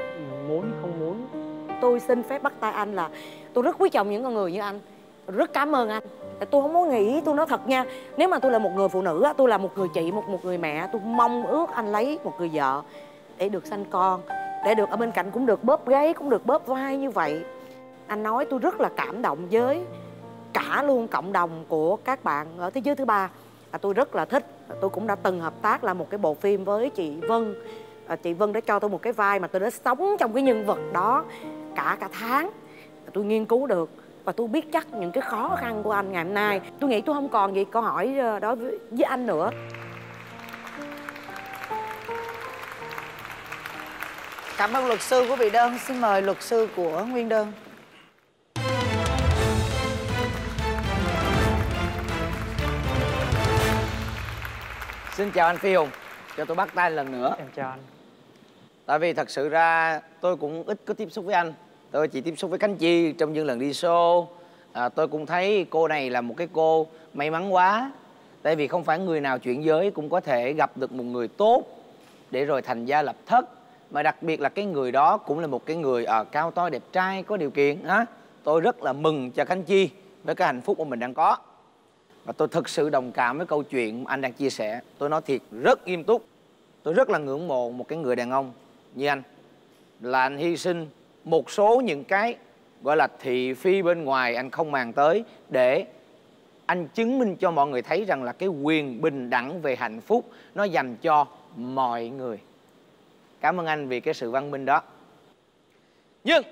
muốn không muốn. Tôi xin phép bắt tay anh là tôi rất quý trọng những con người như anh. Rất cảm ơn anh. Tại tôi không có nghĩ tôi nói thật nha nếu mà tôi là một người phụ nữ tôi là một người chị một một người mẹ tôi mong ước anh lấy một người vợ để được sanh con để được ở bên cạnh cũng được bóp gáy cũng được bóp vai như vậy. Anh nói tôi rất là cảm động với cả luôn cộng đồng của các bạn ở thế giới thứ ba. À, tôi rất là thích tôi cũng đã từng hợp tác là một cái bộ phim với chị Vân à, chị Vân đã cho tôi một cái vai mà tôi đã sống trong cái nhân vật đó cả cả tháng. Tôi nghiên cứu được và tôi biết chắc những cái khó khăn của anh ngày hôm nay. Tôi nghĩ tôi không còn gì câu hỏi ờ, đó với, với anh nữa. Cảm ơn luật sư của vị đơn. Xin mời luật sư của Nguyên đơn. xin chào anh phi hùng. Cho tôi bắt tay lần nữa. Em chào anh tại vì thật sự ra tôi cũng ít có tiếp xúc với anh. Tôi chỉ tiếp xúc với khánh chi trong những lần đi show. À, tôi cũng thấy cô này là một cái cô may mắn quá. Tại vì không phải người nào chuyển giới cũng có thể gặp được một người tốt để rồi thành gia lập thất. Mà đặc biệt là cái người đó cũng là một cái người ở cao to đẹp trai có điều kiện á. Tôi rất là mừng cho khánh chi với cái hạnh phúc mà mình đang có. Và tôi thực sự đồng cảm với câu chuyện anh đang chia sẻ. Tôi nói thiệt rất nghiêm túc. Tôi rất là ngưỡng mộ một cái người đàn ông như anh. Là anh hy sinh một số những cái, gọi là, thị phi bên ngoài anh không màng tới để anh chứng minh cho mọi người thấy rằng là cái quyền bình đẳng về hạnh phúc nó dành cho mọi người. Cảm ơn anh vì cái sự văn minh đó. Nhưng,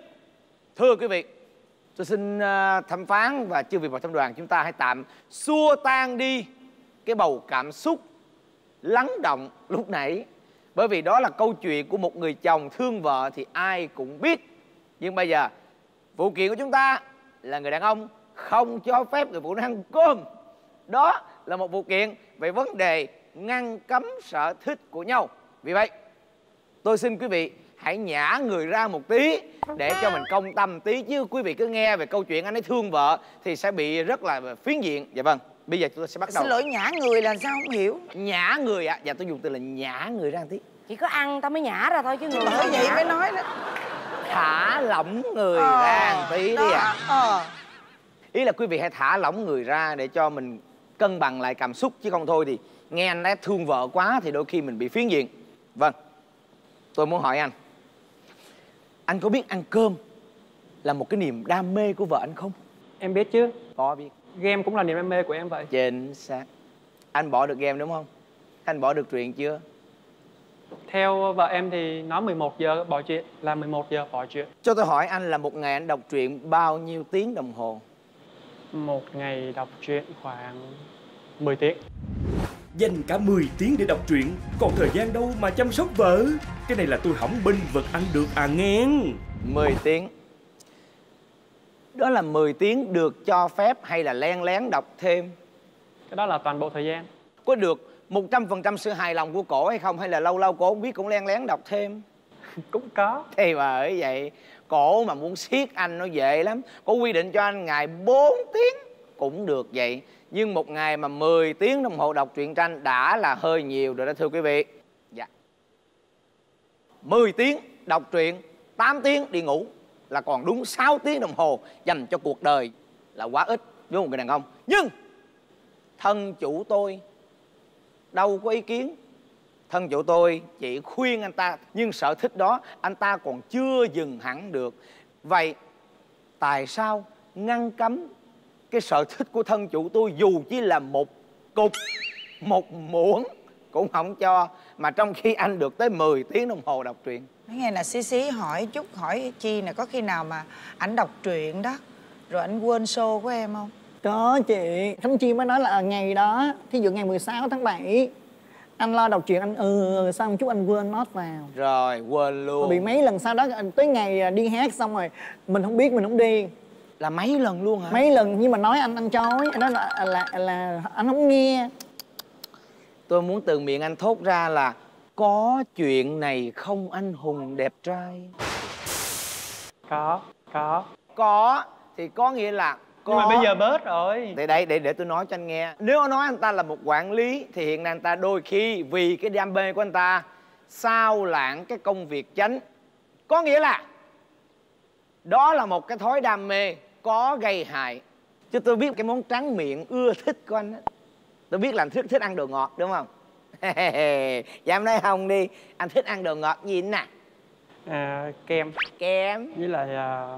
thưa quý vị, tôi xin à, thẩm phán và chư vị vào thẩm đoàn chúng ta hãy tạm xua tan đi cái bầu cảm xúc lắng động lúc nãy bởi vì đó là câu chuyện của một người chồng thương vợ thì ai cũng biết. Nhưng bây giờ vụ kiện của chúng ta là người đàn ông không cho phép người phụ nữ ăn cơm. Đó là một vụ kiện về vấn đề ngăn cấm sở thích của nhau. Vì vậy, tôi xin quý vị hãy nhả người ra một tí để cho mình công tâm tí. Chứ quý vị cứ nghe về câu chuyện anh ấy thương vợ thì sẽ bị rất là phiến diện. Dạ vâng bây giờ chúng ta sẽ bắt đầu Xin lỗi nhã người là sao không hiểu. nhả người ạ à. dạ tôi dùng từ là nhả người ra tí chỉ có ăn tao mới nhả ra thôi chứ người Bởi vậy nhả. mới nói đó. thả lỏng người Ờ, ra một tí đi đó, ạ ờ. ý là quý vị hãy thả lỏng người ra để cho mình cân bằng lại cảm xúc chứ không thôi thì nghe anh ấy thương vợ quá thì đôi khi mình bị phiến diện vâng tôi muốn hỏi anh anh có biết ăn cơm là một cái niềm đam mê của vợ anh không em biết chứ có biết game cũng là niềm đam mê của em vậy. Chính xác. Anh bỏ được game đúng không? Anh bỏ được truyện chưa? Theo vợ em thì nói 11 giờ bỏ chuyện là 11 giờ bỏ chuyện. Cho tôi hỏi anh là một ngày anh đọc truyện bao nhiêu tiếng đồng hồ? Một ngày đọc truyện khoảng 10 tiếng. Dành cả 10 tiếng để đọc truyện Còn thời gian đâu mà chăm sóc vợ? Cái này là tôi hỏng binh vật ăn được à nghen 10 tiếng Đó là 10 tiếng được cho phép hay là len lén đọc thêm? Cái đó là toàn bộ thời gian. Có được 100% sự hài lòng của cổ hay không? Hay là lâu lâu cổ không biết cũng len lén đọc thêm? Cũng có. Thì bởi vậy Cổ mà muốn siết anh nó dễ lắm. Cổ quy định cho anh ngày 4 tiếng Cũng được vậy. Nhưng một ngày mà 10 tiếng đồng hồ đọc truyện tranh Đã là hơi nhiều rồi đó thưa quý vị. Dạ. 10 tiếng đọc truyện 8 tiếng đi ngủ là còn đúng 6 tiếng đồng hồ Dành cho cuộc đời Là quá ít với một người đàn ông? Nhưng Thân chủ tôi Đâu có ý kiến. Thân chủ tôi chỉ khuyên anh ta, nhưng sở thích đó anh ta còn chưa dừng hẳn được. Vậy tại sao ngăn cấm cái sở thích của thân chủ tôi dù chỉ là một cục, một muỗng cũng không cho, mà trong khi anh được tới 10 tiếng đồng hồ đọc truyện? Nói nghe là xí xí hỏi chút hỏi chi nè có khi nào mà ảnh đọc truyện đó rồi ảnh quên show của em không? Có chị, Khánh Chi mới nói là ngày đó, thí dụ ngày 16 tháng 7 Anh lo đọc truyện anh ừ xong một chút anh quên nốt vào. Rồi quên luôn. Bị mấy lần sau đó tới ngày đi hát xong rồi Mình không biết mình không đi. Là mấy lần luôn hả? Mấy lần nhưng mà nói anh anh chối Anh nói là, là, là anh không nghe. Tôi muốn từ miệng anh thốt ra là có chuyện này không anh hùng đẹp trai? Có có. Có thì có nghĩa là có nhưng mà bây giờ bớt rồi. Để đây để để tôi nói cho anh nghe. Nếu nói anh ta là một quản lý thì hiện nay anh ta đôi khi vì cái đam mê của anh ta sao lãng cái công việc chánh. Có nghĩa là đó là một cái thói đam mê có gây hại. Chứ tôi biết cái món tráng miệng ưa thích của anh á. Tôi biết là anh thích thích ăn đồ ngọt đúng không dám nói không đi. Anh thích ăn đồ ngọt gì nè? À, kem. Kem. Với lại à,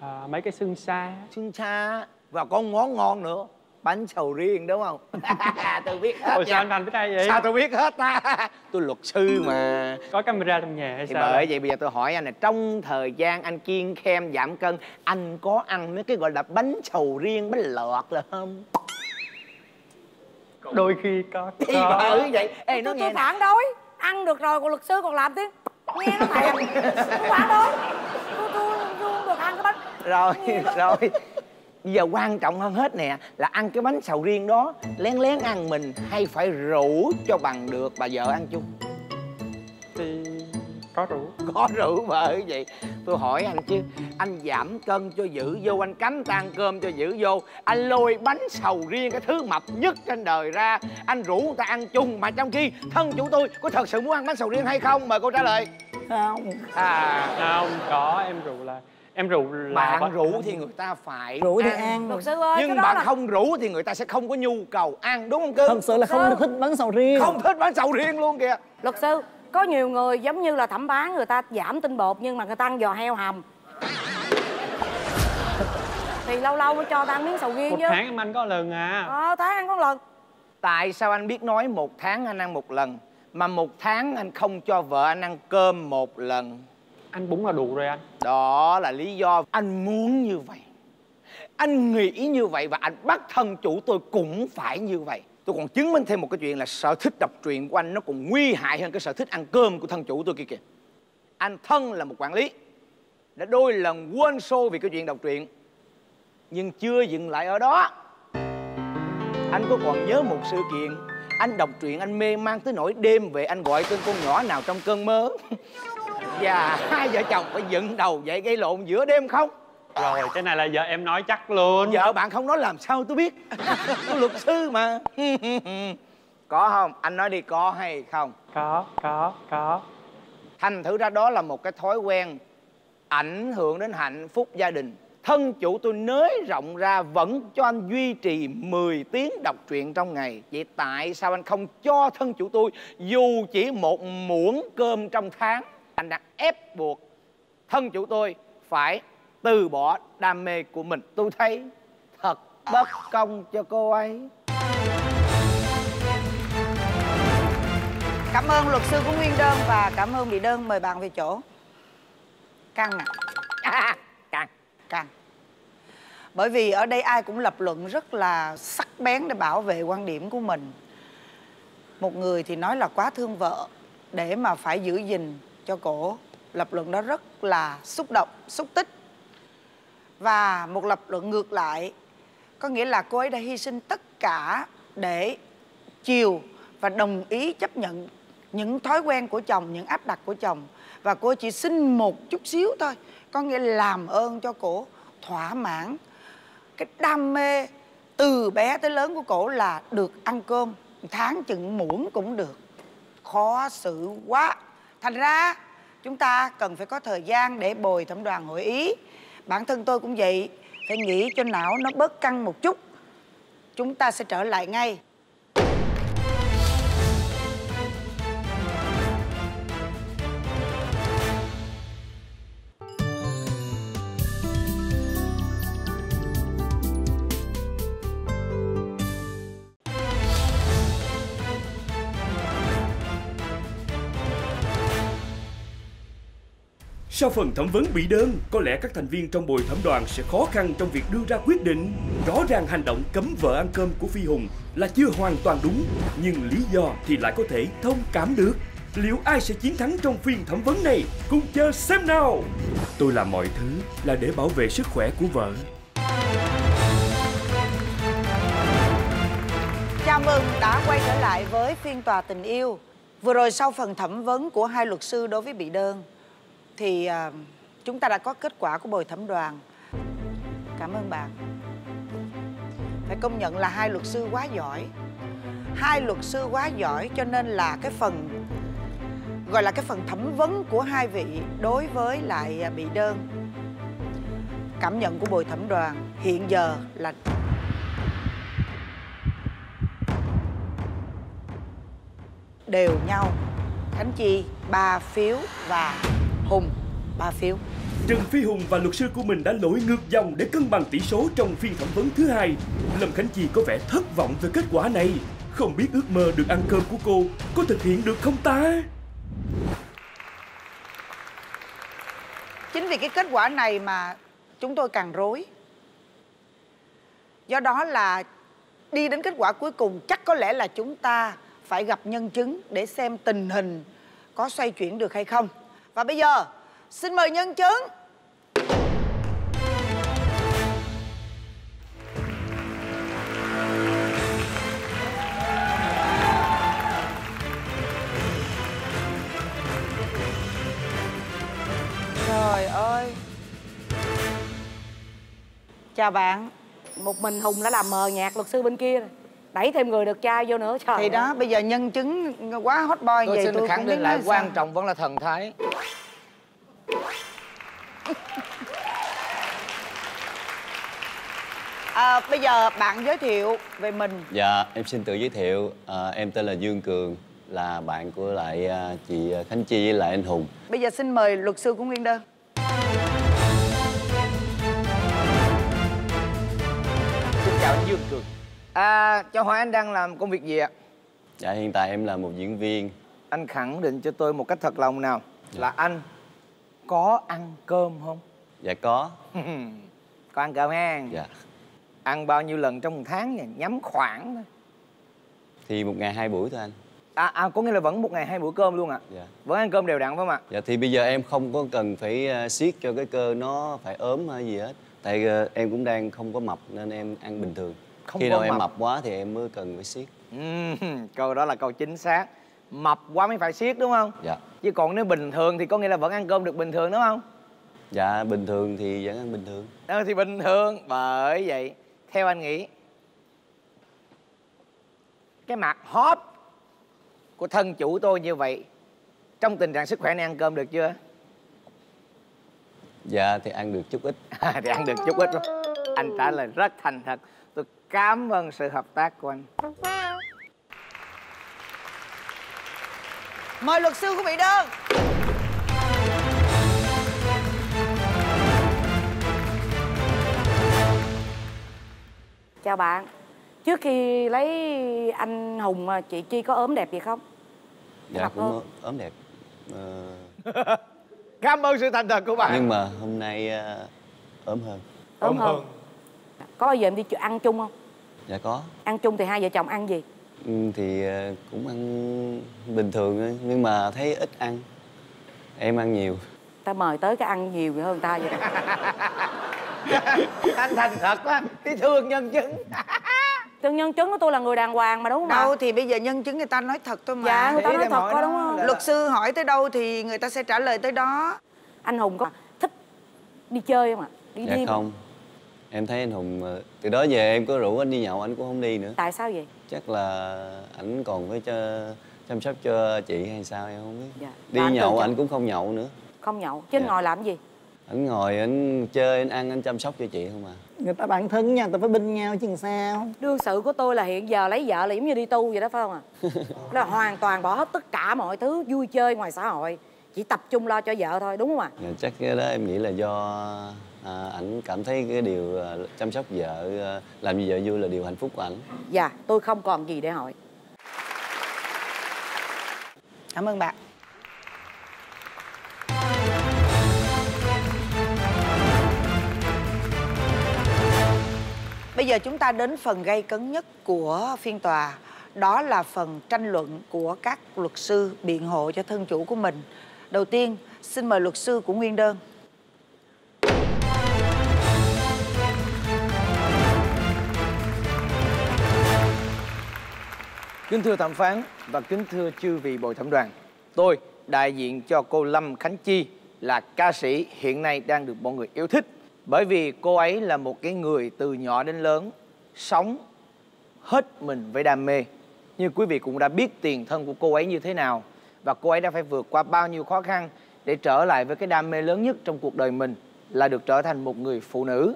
à, mấy cái xương xa. Xương xa. Và có món ngon nữa. Bánh sầu riêng đúng không? Tôi biết hết ôi sao anh thành biết hay vậy? Sao tôi biết hết ta? Tôi luật sư mà. Có camera trong nhà hay thì sao bởi vậy bây giờ tôi hỏi anh là trong thời gian anh kiêng khem giảm cân anh có ăn mấy cái gọi là bánh sầu riêng bánh lọt là không đôi khi có thì có. bởi vậy. Ê nó tôi, nghe tôi phản đối. Ăn được rồi còn luật sư còn làm tiếng nghe nó thèm tôi phản đối. Tôi tôi tôi không được ăn cái bánh. Rồi rồi. Bây giờ quan trọng hơn hết nè là ăn cái bánh sầu riêng đó lén lén ăn mình hay phải rủ cho bằng được bà vợ ăn chung? Thì có rủ có rượu bởi vậy tôi hỏi anh chứ anh giảm cân cho giữ vô anh cắm tan cơm cho giữ vô anh lôi bánh sầu riêng cái thứ mập nhất trên đời ra anh rủ người ta ăn chung. Mà trong khi thân chủ tôi có thật sự muốn ăn bánh sầu riêng hay không? Mời cô trả lời. Không. À. Không có em rủ là em rủ là bạn rủ thì người ta phải Rủ thì ăn. ăn. Luật sư ơi nhưng cái bạn là không rủ thì người ta sẽ không có nhu cầu ăn đúng không cưng? Thật sự là không thích bánh sầu riêng. Không thích bánh sầu riêng luôn kìa. Luật sư có nhiều người giống như là thẩm phán người ta giảm tinh bột nhưng mà người ta ăn giò heo hầm. Thì lâu lâu mới cho ta ăn miếng sầu riêng một chứ. tháng em ăn có lần à. Ờ tháng ăn có lần. Tại sao anh biết nói một tháng anh ăn một lần mà một tháng anh không cho vợ anh ăn cơm một lần? Ăn bún là đủ rồi anh. Đó là lý do anh muốn như vậy. Anh nghĩ như vậy và anh bắt thân chủ tôi cũng phải như vậy tôi còn chứng minh thêm một cái chuyện là sở thích đọc truyện của anh nó còn nguy hại hơn cái sở thích ăn cơm của thân chủ tôi kia kìa. Anh thân là một quản lý, đã đôi lần quên xô vì cái chuyện đọc truyện, nhưng chưa dừng lại ở đó. Anh có còn nhớ một sự kiện, anh đọc truyện anh mê man tới nỗi đêm về anh gọi tên con nhỏ nào trong cơn mơ? Và hai vợ chồng phải dựng đầu dậy gây lộn giữa đêm không? Rồi cái này là vợ em nói chắc luôn. Vợ bạn không nói làm sao tôi biết. Tôi luật sư mà. Có không? Anh nói đi có hay không? Có có có. Thành thử ra đó là một cái thói quen ảnh hưởng đến hạnh phúc gia đình. Thân chủ tôi nới rộng ra vẫn cho anh duy trì 10 tiếng đọc truyện trong ngày. Vậy tại sao anh không cho thân chủ tôi dù chỉ một muỗng cơm trong tháng? Anh đang ép buộc thân chủ tôi phải từ bỏ đam mê của mình. Tôi thấy thật bất công cho cô ấy. Cảm ơn luật sư của nguyên đơn và cảm ơn bị đơn. Mời bạn về chỗ. Căng à? Càng căng. Bởi vì ở đây ai cũng lập luận rất là sắc bén để bảo vệ quan điểm của mình. Một người thì nói là quá thương vợ để mà phải giữ gìn cho cổ. Lập luận đó rất là xúc động xúc tích và một lập luận ngược lại, có nghĩa là cô ấy đã hy sinh tất cả để chiều và đồng ý chấp nhận những thói quen của chồng, những áp đặt của chồng. Và cô chỉ xin một chút xíu thôi, có nghĩa là làm ơn cho cổ thỏa mãn. Cái đam mê từ bé tới lớn của cổ là được ăn cơm, tháng chừng muỗng cũng được. Khó xử quá. Thành ra, chúng ta cần phải có thời gian để bồi thẩm đoàn hội ý bản thân tôi cũng vậy. Phải nghĩ cho não nó bớt căng một chút. Chúng ta sẽ trở lại ngay. Sau phần thẩm vấn bị đơn, có lẽ các thành viên trong bồi thẩm đoàn sẽ khó khăn trong việc đưa ra quyết định. Rõ ràng hành động cấm vợ ăn cơm của Phi Hùng là chưa hoàn toàn đúng, nhưng lý do thì lại có thể thông cảm được. Liệu ai sẽ chiến thắng trong phiên thẩm vấn này? Cùng chờ xem nào! Tôi làm mọi thứ là để bảo vệ sức khỏe của vợ. Chào mừng đã quay trở lại với phiên tòa tình yêu. Vừa rồi sau phần thẩm vấn của hai luật sư đối với bị đơn thì à, chúng ta đã có kết quả của bồi thẩm đoàn. Cảm ơn bạn. Phải công nhận là hai luật sư quá giỏi. Hai luật sư quá giỏi cho nên là cái phần gọi là cái phần thẩm vấn của hai vị đối với lại à, bị đơn. Cảm nhận của bồi thẩm đoàn hiện giờ là đều nhau Khánh Chi ba phiếu và Hùng 3 phiếu Trần Phi Hùng và luật sư của mình đã lội ngược dòng để cân bằng tỷ số trong phiên thẩm vấn thứ hai. Lâm Khánh Chi có vẻ thất vọng về kết quả này. Không biết ước mơ được ăn cơm của cô có thực hiện được không ta? Chính vì cái kết quả này mà chúng tôi càng rối. Do đó là đi đến kết quả cuối cùng chắc có lẽ là chúng ta phải gặp nhân chứng để xem tình hình có xoay chuyển được hay không. Và bây giờ, xin mời nhân chứng. Trời ơi. Chào bạn, một mình hùng đã làm mờ nhạc luật sư bên kia rồi đẩy thêm người được trai vô nữa trời Thì đó bây giờ nhân chứng quá hot boy tôi vậy xin tôi khẳng định lại quan sao. trọng vẫn là thần thái à, Bây giờ bạn giới thiệu về mình Dạ, em xin tự giới thiệu. À, em tên là Dương Cường, là bạn của lại à, chị Khánh Chi với lại anh Hùng. Bây giờ xin mời luật sư của Nguyên Đơn xin chào anh Dương Cường à, cho hỏi anh đang làm công việc gì ạ Dạ, hiện tại em là một diễn viên. anh khẳng định cho tôi một cách thật lòng nào là anh có ăn cơm không Dạ có. có ăn cơm ha Dạ. ăn bao nhiêu lần trong một tháng nhỉ nhắm khoảng thôi Thì một ngày hai buổi thôi anh. à, à có nghĩa là vẫn một ngày hai bữa cơm luôn ạ Dạ. vẫn ăn cơm đều đặn phải không ạ Dạ thì bây giờ em không có cần phải à, siết cho cái cơ nó phải ốm hay gì hết. Tại à, em cũng đang không có mập nên em ăn bình thường. Không Khi nào em mập. mập quá thì em mới cần phải siết. Câu đó là câu chính xác mập quá mới phải siết đúng không Dạ. chứ còn nếu bình thường thì có nghĩa là vẫn ăn cơm được bình thường đúng không Dạ bình thường thì vẫn ăn bình thường. ờ thì bình thường bởi vậy theo anh nghĩ cái mặt hot của thân chủ tôi như vậy trong tình trạng sức khỏe này ăn cơm được chưa dạ thì ăn được chút ít thì ăn được chút ít thôi anh trả lời rất thành thật cảm ơn sự hợp tác của anh. Mời luật sư của bị đơn. Chào bạn. Trước khi lấy anh hùng à, chị chi có ốm đẹp gì không? Dạ Gặp cũng không? ốm đẹp Ờ, cảm ơn sự thành thật của bạn. Nhưng mà hôm nay ờ, ốm hơn. Ốm hơn. Có bao giờ em đi ăn chung không dạ có. Ăn chung thì hai vợ chồng ăn gì? Ừ, thì ờ, cũng ăn bình thường thôi nhưng mà thấy ít ăn. Em ăn nhiều. Ta mời tới cái ăn nhiều hơn ta vậy anh thành thật quá tí thương nhân chứng. Chân nhân chứng của tôi là người đàng hoàng mà đúng không ạ? Đâu thì bây giờ nhân chứng người ta nói thật thôi mà. Dạ người ta Ý nói thật đó. đúng không? Luật sư hỏi tới đâu thì người ta sẽ trả lời tới đó. Anh hùng có thích đi chơi không ạ? Đi dạ đi không em thấy anh hùng ờ, từ đó về em có rủ anh đi nhậu anh cũng không đi nữa. Tại sao vậy? Chắc là ảnh còn phải cho chăm sóc cho chị hay sao em không biết. Dạ. đi anh nhậu anh cũng không nhậu nữa. Không nhậu trên Dạ. ngồi làm gì? Ảnh ngồi ảnh chơi anh ăn anh chăm sóc cho chị không à? Người ta bạn thân nha ta phải binh nhau chứ sao? Đương sự của tôi là hiện giờ lấy vợ là giống như đi tu vậy đó phải không ạ là hoàn toàn bỏ hết tất cả mọi thứ vui chơi ngoài xã hội chỉ tập trung lo cho vợ thôi đúng không ạ Dạ, chắc cái đó em nghĩ là do à, ảnh cảm thấy cái điều à, chăm sóc vợ à, làm cho vợ vui là điều hạnh phúc của ảnh. Dạ tôi không còn gì để hỏi. Cảm ơn bạn. Bây giờ chúng ta đến phần gây cấn nhất của phiên tòa. Đó là phần tranh luận của các luật sư biện hộ cho thân chủ của mình. Đầu tiên xin mời luật sư của nguyên đơn Kính thưa thẩm phán và kính thưa chư vị bồi thẩm đoàn. Tôi, đại diện cho cô Lâm Khánh Chi, là ca sĩ hiện nay đang được mọi người yêu thích. Bởi vì cô ấy là một cái người từ nhỏ đến lớn Sống hết mình với đam mê. Như quý vị cũng đã biết tiền thân của cô ấy như thế nào Và cô ấy đã phải vượt qua bao nhiêu khó khăn Để trở lại với cái đam mê lớn nhất trong cuộc đời mình Là được trở thành một người phụ nữ.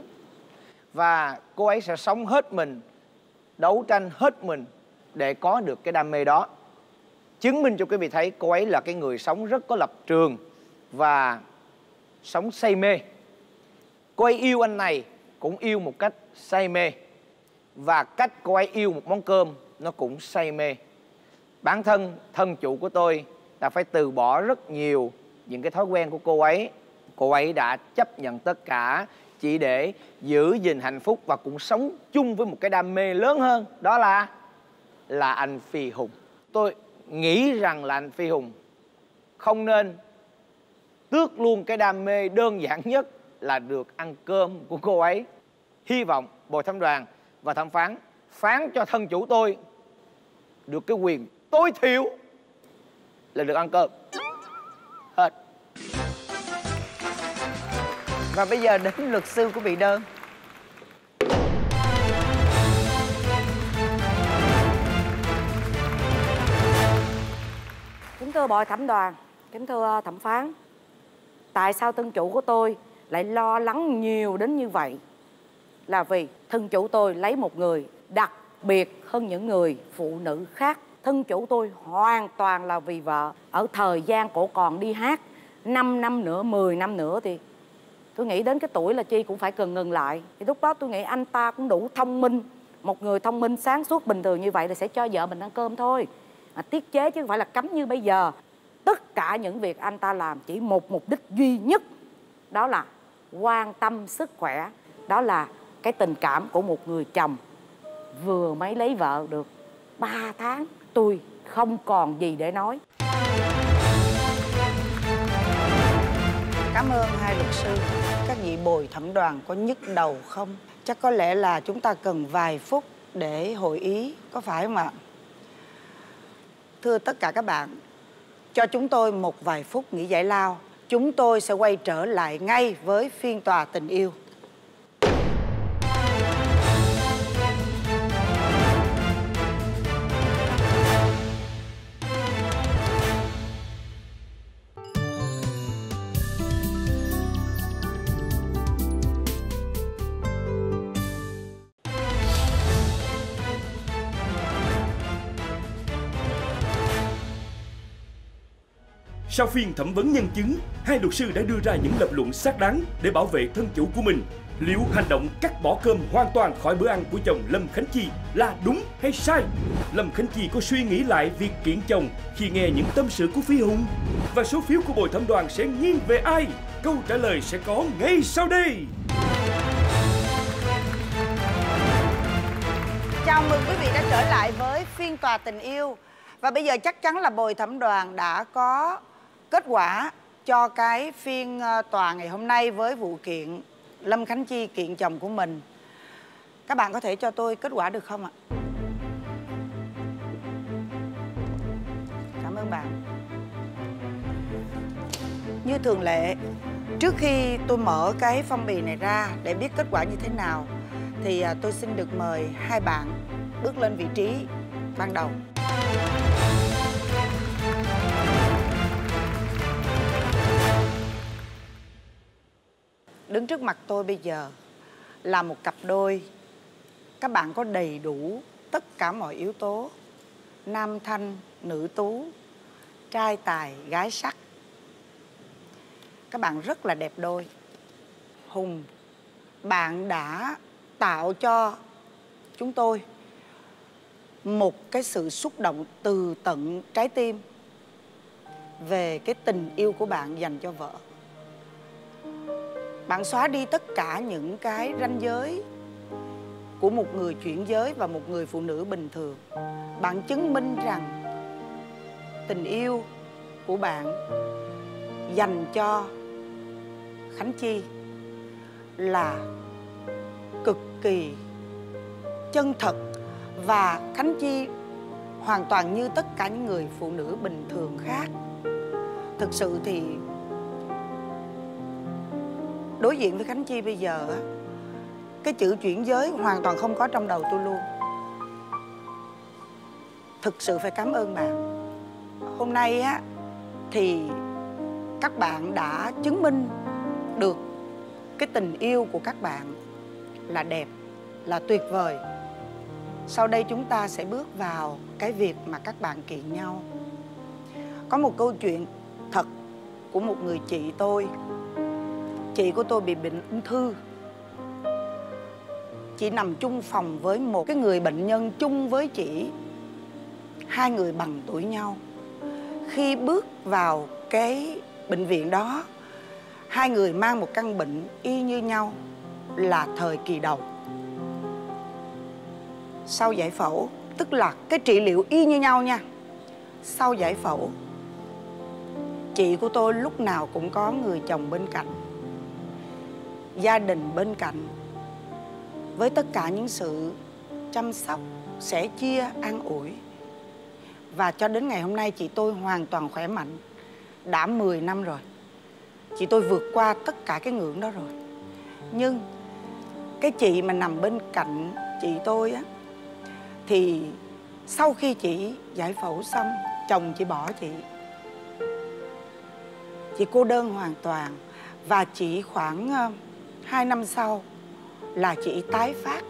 Và cô ấy sẽ sống hết mình, đấu tranh hết mình để có được cái đam mê đó. Chứng minh cho quý vị thấy cô ấy là cái người sống rất có lập trường và sống say mê. Cô ấy yêu anh này cũng yêu một cách say mê. Và cách cô ấy yêu một món cơm nó cũng say mê. Bản thân thân chủ của tôi đã phải từ bỏ rất nhiều những cái thói quen của cô ấy. Cô ấy đã chấp nhận tất cả chỉ để giữ gìn hạnh phúc và cũng sống chung với một cái đam mê lớn hơn. Đó là là anh phi hùng. Tôi nghĩ rằng là anh phi hùng không nên tước luôn cái đam mê đơn giản nhất là được ăn cơm của cô ấy. Hy vọng bồi thẩm đoàn và thẩm phán phán cho thân chủ tôi được cái quyền tối thiểu là được ăn cơm. Hết. Và bây giờ đến luật sư của bị đơn. Kính thưa bồi thẩm đoàn, kính thưa thẩm phán, tại sao thân chủ của tôi lại lo lắng nhiều đến như vậy? Là vì thân chủ tôi lấy một người đặc biệt hơn những người phụ nữ khác. Thân chủ tôi hoàn toàn là vì vợ. Ở thời gian cổ còn đi hát 5 năm nữa 10 năm nữa thì tôi nghĩ đến cái tuổi là chi cũng phải cần ngừng lại. Thì lúc đó tôi nghĩ anh ta cũng đủ thông minh. Một người thông minh sáng suốt bình thường như vậy là sẽ cho vợ mình ăn cơm thôi mà tiết chế chứ không phải là cấm như bây giờ tất cả những việc anh ta làm chỉ một mục đích duy nhất đó là quan tâm sức khỏe đó là cái tình cảm của một người chồng vừa mới lấy vợ được 3 tháng tôi không còn gì để nói Cảm ơn hai luật sư. Các vị bồi thẩm đoàn có nhức đầu không? Chắc có lẽ là chúng ta cần vài phút để hội ý, có phải không ạ? Thưa tất cả các bạn, cho chúng tôi một vài phút nghỉ giải lao. Chúng tôi sẽ quay trở lại ngay với phiên tòa tình yêu. Sau phiên thẩm vấn nhân chứng, hai luật sư đã đưa ra những lập luận xác đáng để bảo vệ thân chủ của mình. Liệu hành động cắt bỏ cơm hoàn toàn khỏi bữa ăn của chồng Lâm Khánh Chi là đúng hay sai? Lâm Khánh Chi có suy nghĩ lại việc kiện chồng khi nghe những tâm sự của Phi Hùng? Và số phiếu của bồi thẩm đoàn sẽ nghiêng về ai? Câu trả lời sẽ có ngay sau đây. Chào mừng quý vị đã trở lại với phiên tòa tình yêu Và bây giờ chắc chắn là bồi thẩm đoàn đã có kết quả cho cái phiên ờ, tòa ngày hôm nay với vụ kiện, Lâm Khánh Chi kiện chồng của mình Các bạn có thể cho tôi kết quả được không ạ? Cảm ơn bạn Như thường lệ, Trước khi tôi mở cái phong bì này ra để biết kết quả như thế nào, thì ờ, tôi xin được mời hai bạn bước lên vị trí ban đầu. Đứng trước mặt tôi bây giờ là một cặp đôi các bạn có đầy đủ tất cả mọi yếu tố nam thanh, nữ tú, trai tài, gái sắc. Các bạn rất là đẹp đôi. Hùng, bạn đã tạo cho chúng tôi một cái sự xúc động từ tận trái tim về cái tình yêu của bạn dành cho vợ bạn xóa đi tất cả những cái ranh giới của một người chuyển giới và một người phụ nữ bình thường. Bạn chứng minh rằng tình yêu của bạn dành cho khánh chi là cực kỳ chân thật và khánh chi hoàn toàn như tất cả những người phụ nữ bình thường khác. Thực sự thì đối diện với khánh chi bây giờ á, cái chữ chuyển giới hoàn toàn không có trong đầu tôi luôn. Thực sự phải cảm ơn bạn. Hôm nay á thì các bạn đã chứng minh được cái tình yêu của các bạn là đẹp là tuyệt vời. Sau đây chúng ta sẽ bước vào cái việc mà các bạn kiện nhau. Có một câu chuyện thật của một người chị tôi chị của tôi bị bệnh ung thư. Chị nằm chung phòng với một cái người bệnh nhân chung với chị. Hai người bằng tuổi nhau. Khi bước vào cái bệnh viện đó, hai người mang một căn bệnh y như nhau là thời kỳ đầu. Sau giải phẫu, tức là cái trị liệu y như nhau nha. Sau giải phẫu, chị của tôi lúc nào cũng có người chồng bên cạnh gia đình bên cạnh. Với tất cả những sự chăm sóc, sẻ chia, an ủi. Và cho đến ngày hôm nay, chị tôi hoàn toàn khỏe mạnh. Đã 10 năm rồi. Chị tôi vượt qua tất cả cái ngưỡng đó rồi. Nhưng cái chị mà nằm bên cạnh chị tôi á, thì sau khi chị giải phẫu xong, chồng chị bỏ chị. Chị cô đơn hoàn toàn. Và chỉ khoảng ờ, 2 năm sau là chị tái phát,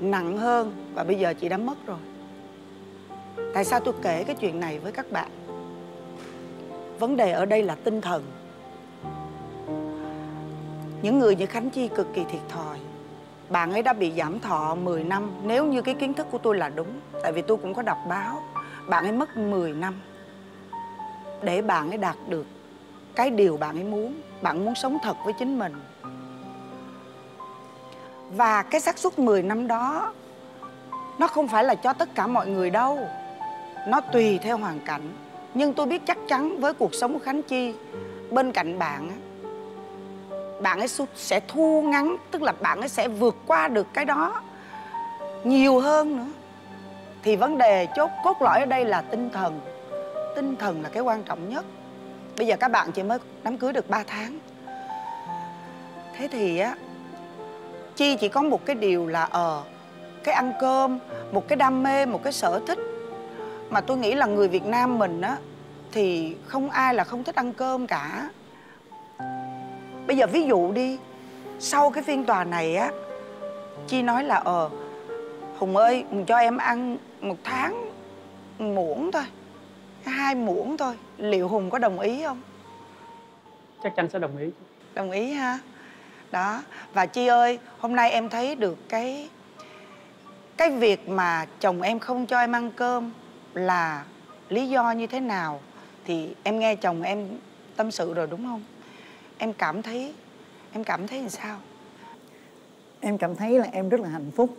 nặng hơn và bây giờ chị đã mất rồi. Tại sao tôi kể cái chuyện này với các bạn? Vấn đề ở đây là tinh thần. Những người như Khánh Chi cực kỳ thiệt thòi. Bạn ấy đã bị giảm thọ 10 năm, Nếu như cái kiến thức của tôi là đúng, Tại vì tôi cũng có đọc báo, Bạn ấy mất 10 năm. Để bạn ấy đạt được Cái điều bạn ấy muốn, Bạn muốn sống thật với chính mình và cái xác suất 10 năm đó, Nó không phải là cho tất cả mọi người đâu. Nó tùy theo hoàn cảnh. Nhưng tôi biết chắc chắn với cuộc sống của Khánh Chi, Bên cạnh bạn bạn ấy sẽ thu ngắn, tức là bạn ấy sẽ vượt qua được cái đó nhiều hơn nữa. Thì vấn đề chốt cốt lõi ở đây là tinh thần. Tinh thần là cái quan trọng nhất. Bây giờ các bạn chỉ mới đám cưới được 3 tháng. Thế thì á chi chỉ có một cái điều là ờ cái ăn cơm một cái đam mê một cái sở thích. Mà tôi nghĩ là người việt nam mình á thì không ai là không thích ăn cơm cả. Bây giờ ví dụ đi sau cái phiên tòa này á chi nói là ờ hùng ơi hùng cho em ăn một tháng muỗng thôi hai hai muỗng thôi liệu hùng có đồng ý không? Chắc chắn sẽ đồng ý đồng ý ha đó. Và chi ơi hôm nay em thấy được cái cái việc mà chồng em không cho em ăn cơm là lý do như thế nào? Thì em nghe chồng em tâm sự rồi đúng không? Em cảm thấy em cảm thấy làm sao? Em cảm thấy là em rất là hạnh phúc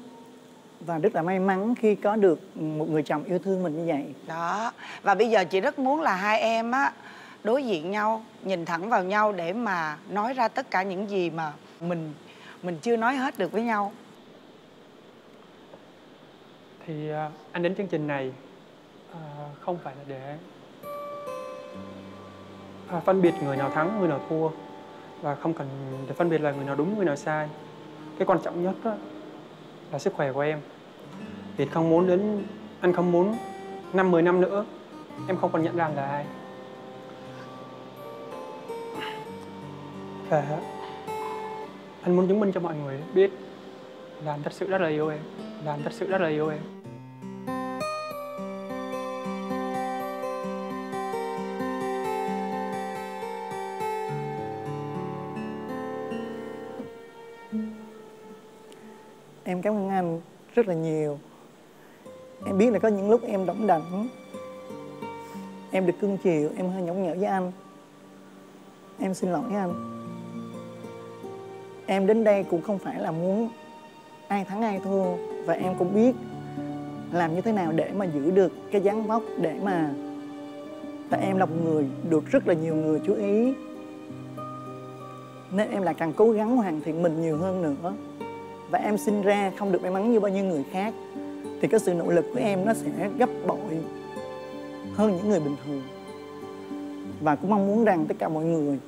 và rất là may mắn khi có được một người chồng yêu thương mình như vậy. Đó. Và bây giờ chị rất muốn là hai em á đối diện nhau, nhìn thẳng vào nhau để mà nói ra tất cả những gì mà mình mình chưa nói hết được với nhau. Thì à, anh đến chương trình này à, không phải là để à, phân biệt người nào thắng, người nào thua, và không cần để phân biệt là người nào đúng, người nào sai. Cái quan trọng nhất đó là sức khỏe của em. Việt không muốn đến, anh không muốn năm mười năm nữa, em không còn nhận ra là ai. Và anh muốn chứng minh cho mọi người biết là anh thật sự rất là yêu em, là anh thật sự rất là yêu em. Em cảm ơn anh rất là nhiều. Em biết là có những lúc em đỏng đảnh em được cưng chiều, em hơi nhõng nhẽo với anh. Em xin lỗi anh em đến đây cũng không phải là muốn ai thắng ai thua và em cũng biết làm như thế nào để mà giữ được cái dáng vóc để mà tại em là một người được rất là nhiều người chú ý. Nên em lại càng cố gắng hoàn thiện mình nhiều hơn nữa. Và em sinh ra không được may mắn như bao nhiêu người khác, thì cái sự nỗ lực của em nó sẽ gấp bội hơn những người bình thường. Và cũng mong muốn rằng tất cả mọi người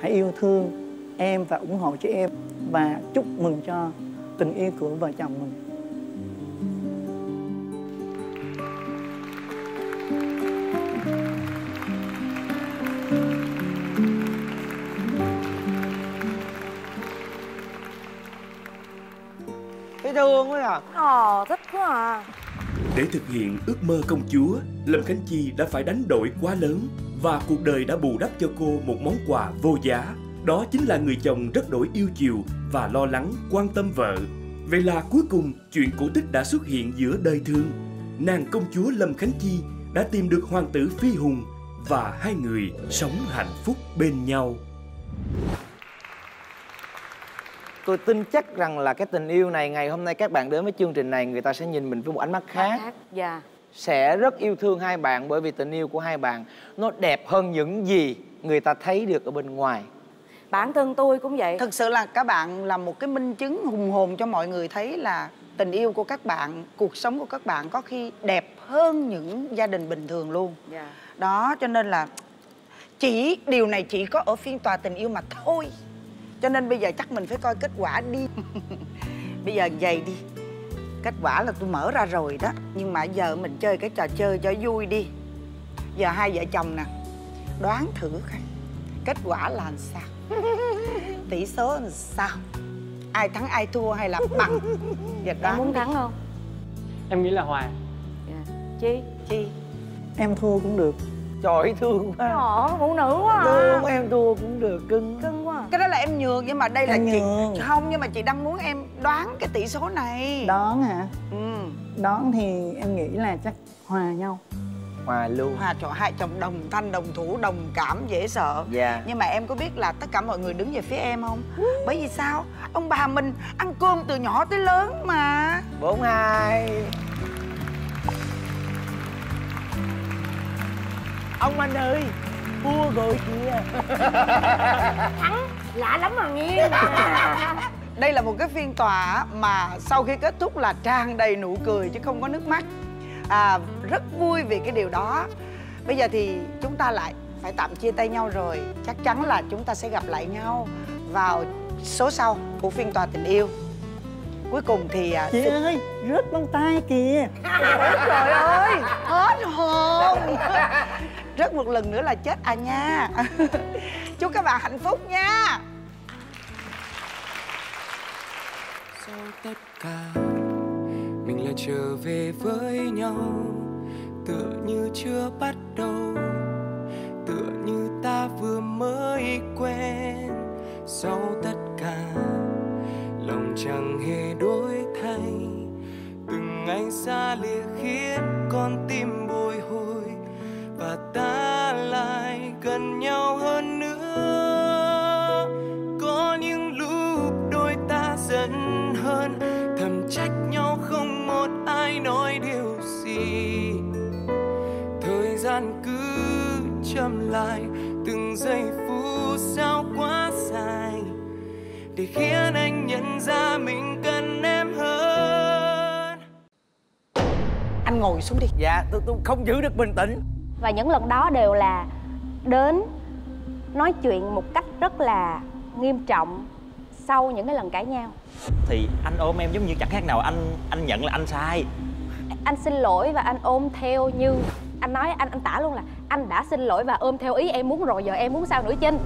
hãy yêu thương em và ủng hộ cho em. Và chúc mừng cho tình yêu của vợ chồng mình. Thấy thương quá à. Ờ thích quá à. Để thực hiện ước mơ công chúa, Lâm Khánh Chi đã phải đánh đổi quá lớn và cuộc đời đã bù đắp cho cô một món quà vô giá. Đó chính là người chồng rất đổi yêu chiều và lo lắng quan tâm vợ. Vậy là cuối cùng chuyện cổ tích đã xuất hiện giữa đời thương. Nàng công chúa Lâm Khánh Chi đã tìm được hoàng tử Phi Hùng và hai người sống hạnh phúc bên nhau. tôi tin chắc rằng là cái tình yêu này ngày hôm nay các bạn đến với chương trình này người ta sẽ nhìn mình với một ánh mắt khác Dạ sẽ rất yêu thương hai bạn bởi vì tình yêu của hai bạn nó đẹp hơn những gì người ta thấy được ở bên ngoài Bản thân tôi cũng vậy. Thực sự là các bạn là một cái minh chứng hùng hồn cho mọi người thấy là tình yêu của các bạn cuộc sống của các bạn có khi đẹp hơn những gia đình bình thường luôn. Dạ. Đó cho nên là chỉ điều này chỉ có ở phiên tòa tình yêu mà thôi. Cho nên bây giờ chắc mình phải coi kết quả đi. Bây giờ vậy đi. Kết quả là tôi mở ra rồi đó. Nhưng mà giờ mình chơi cái trò chơi cho vui đi. Giờ hai vợ chồng nè đoán thử coi. Kết quả là làm sao tỷ số làm sao? Ai thắng ai thua hay là bằng? Giờ Em đoán muốn đi. thắng không? em nghĩ là hòa Dạ. Chi? chi. Em thua cũng được. Trời ơi, thương quá. Ồ, phụ nữ quá à. Thương em thua cũng được cưng. Cưng quá à. cái đó là em nhường nhưng mà đây là Em chị nhường. không nhưng mà chị đang muốn em đoán cái tỷ số này. Đón hả? Ừ. Đón thì em nghĩ là chắc hòa nhau hòa luôn. Hòa trời hai chồng đồng thanh đồng thủ đồng cảm dễ sợ. Dạ. Nhưng mà em có biết là tất cả mọi người đứng về phía em không? Bởi vì sao? Ông bà mình ăn cơm từ nhỏ tới lớn mà. Bốn hai. Ông anh ơi thua rồi kìa. Lạ lắm mà nghe Đây là một cái phiên tòa mà sau khi kết thúc là tràn đầy nụ cười chứ không có nước mắt à, Rất vui vì cái điều đó. Bây giờ thì chúng ta lại phải tạm chia tay nhau rồi. Chắc chắn là chúng ta sẽ gặp lại nhau vào số sau của phiên tòa tình yêu. Cuối cùng thì à, chị ơi rớt bông tai kìa. Trời ơi, hết hồn. Rất một lần nữa là chết à nha. Chúc các bạn hạnh phúc nha. Sau tất cả mình lại trở về với nhau, tựa như chưa bắt đầu, tựa như ta vừa mới quen. Sau tất cả, lòng chẳng hề đổi thay. Từng ngày xa lìa khiến con tim bồi hồi, và ta lại gần nhau hơn nữa. Có những lúc đôi ta giận nói điều gì? Thời gian cứ chậm lại từng giây phút sao quá dài để khiến anh nhận ra mình cần em hơn. Anh ngồi xuống đi. Dạ tôi tôi không giữ được bình tĩnh. Và những lần đó đều là đến nói chuyện một cách rất là nghiêm trọng sau những cái lần cãi nhau. Thì anh ôm em giống như chẳng khác nào anh anh nhận là anh sai anh xin lỗi và anh ôm theo như anh nói, anh anh tả luôn là anh đã xin lỗi và ôm theo ý em muốn rồi, giờ em muốn sao nữa chinh?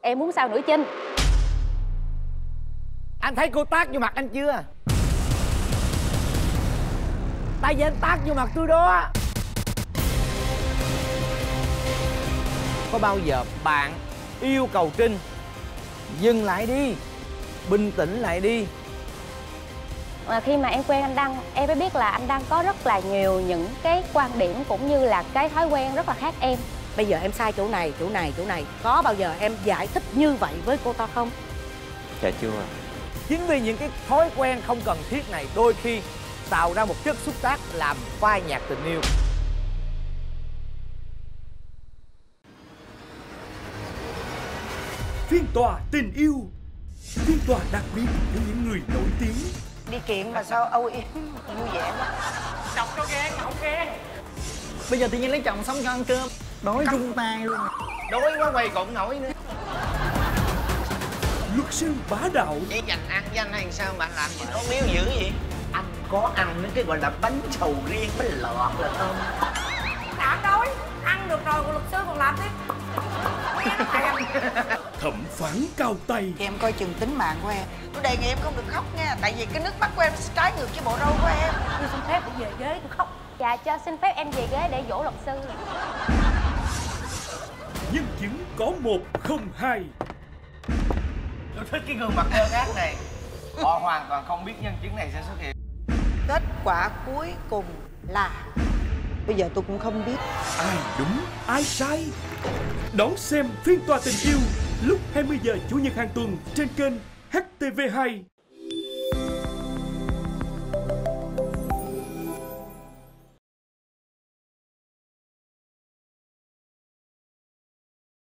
Em muốn sao nữa chinh? Anh thấy cô tác vô mặt anh chưa? Tại vì anh tác vô mặt tôi đó. Có bao giờ bạn yêu cầu trinh, dừng lại đi, bình tĩnh lại đi? Mà khi mà em quen anh đăng em mới biết là anh đăng có rất là nhiều những cái quan điểm cũng như là cái thói quen rất là khác em. Bây giờ em sai chỗ này chỗ này chỗ này. Có bao giờ em giải thích như vậy với cô ta không? Dạ chưa. Chính vì những cái thói quen không cần thiết này đôi khi tạo ra một chất xúc tác làm phai nhạt tình yêu. Phiên tòa tình yêu. Phiên tòa đặc biệt với những người nổi tiếng đi kiện mà sao âu yếm vui vẻ quá. Chọc cho ghen, không ghen Bây giờ tự nhiên lấy chồng xong cho ăn cơm. Đói rung tay luôn. Đói quá quay còn nổi nữa. Luật sư bá đạo. Vậy dành ăn với anh hay sao mà làm gì nó miếu dữ vậy anh có ăn mấy cái gọi là bánh sầu riêng bánh lọt là không? Đã đói ăn được rồi luật sư còn làm tiếp Thẩm phán cao tay. Em coi chừng tính mạng của em. Tôi đề nghị em không được khóc nha tại vì cái nước mắt của em sẽ trái ngược với bộ râu của em. Tôi xin phép để về ghế tôi khóc. Dạ cho xin phép em về ghế để dỗ luật sư. Nhân chứng có một không hai. Tôi thích cái gương mặt ơn ác này. Họ hoàn toàn không biết nhân chứng này sẽ xuất hiện. Kết quả cuối cùng là bây giờ tôi cũng không biết. Ai đúng, ai sai? Đón xem phiên tòa tình yêu Lúc 20 giờ Chủ nhật hàng tuần Trên kênh HTV2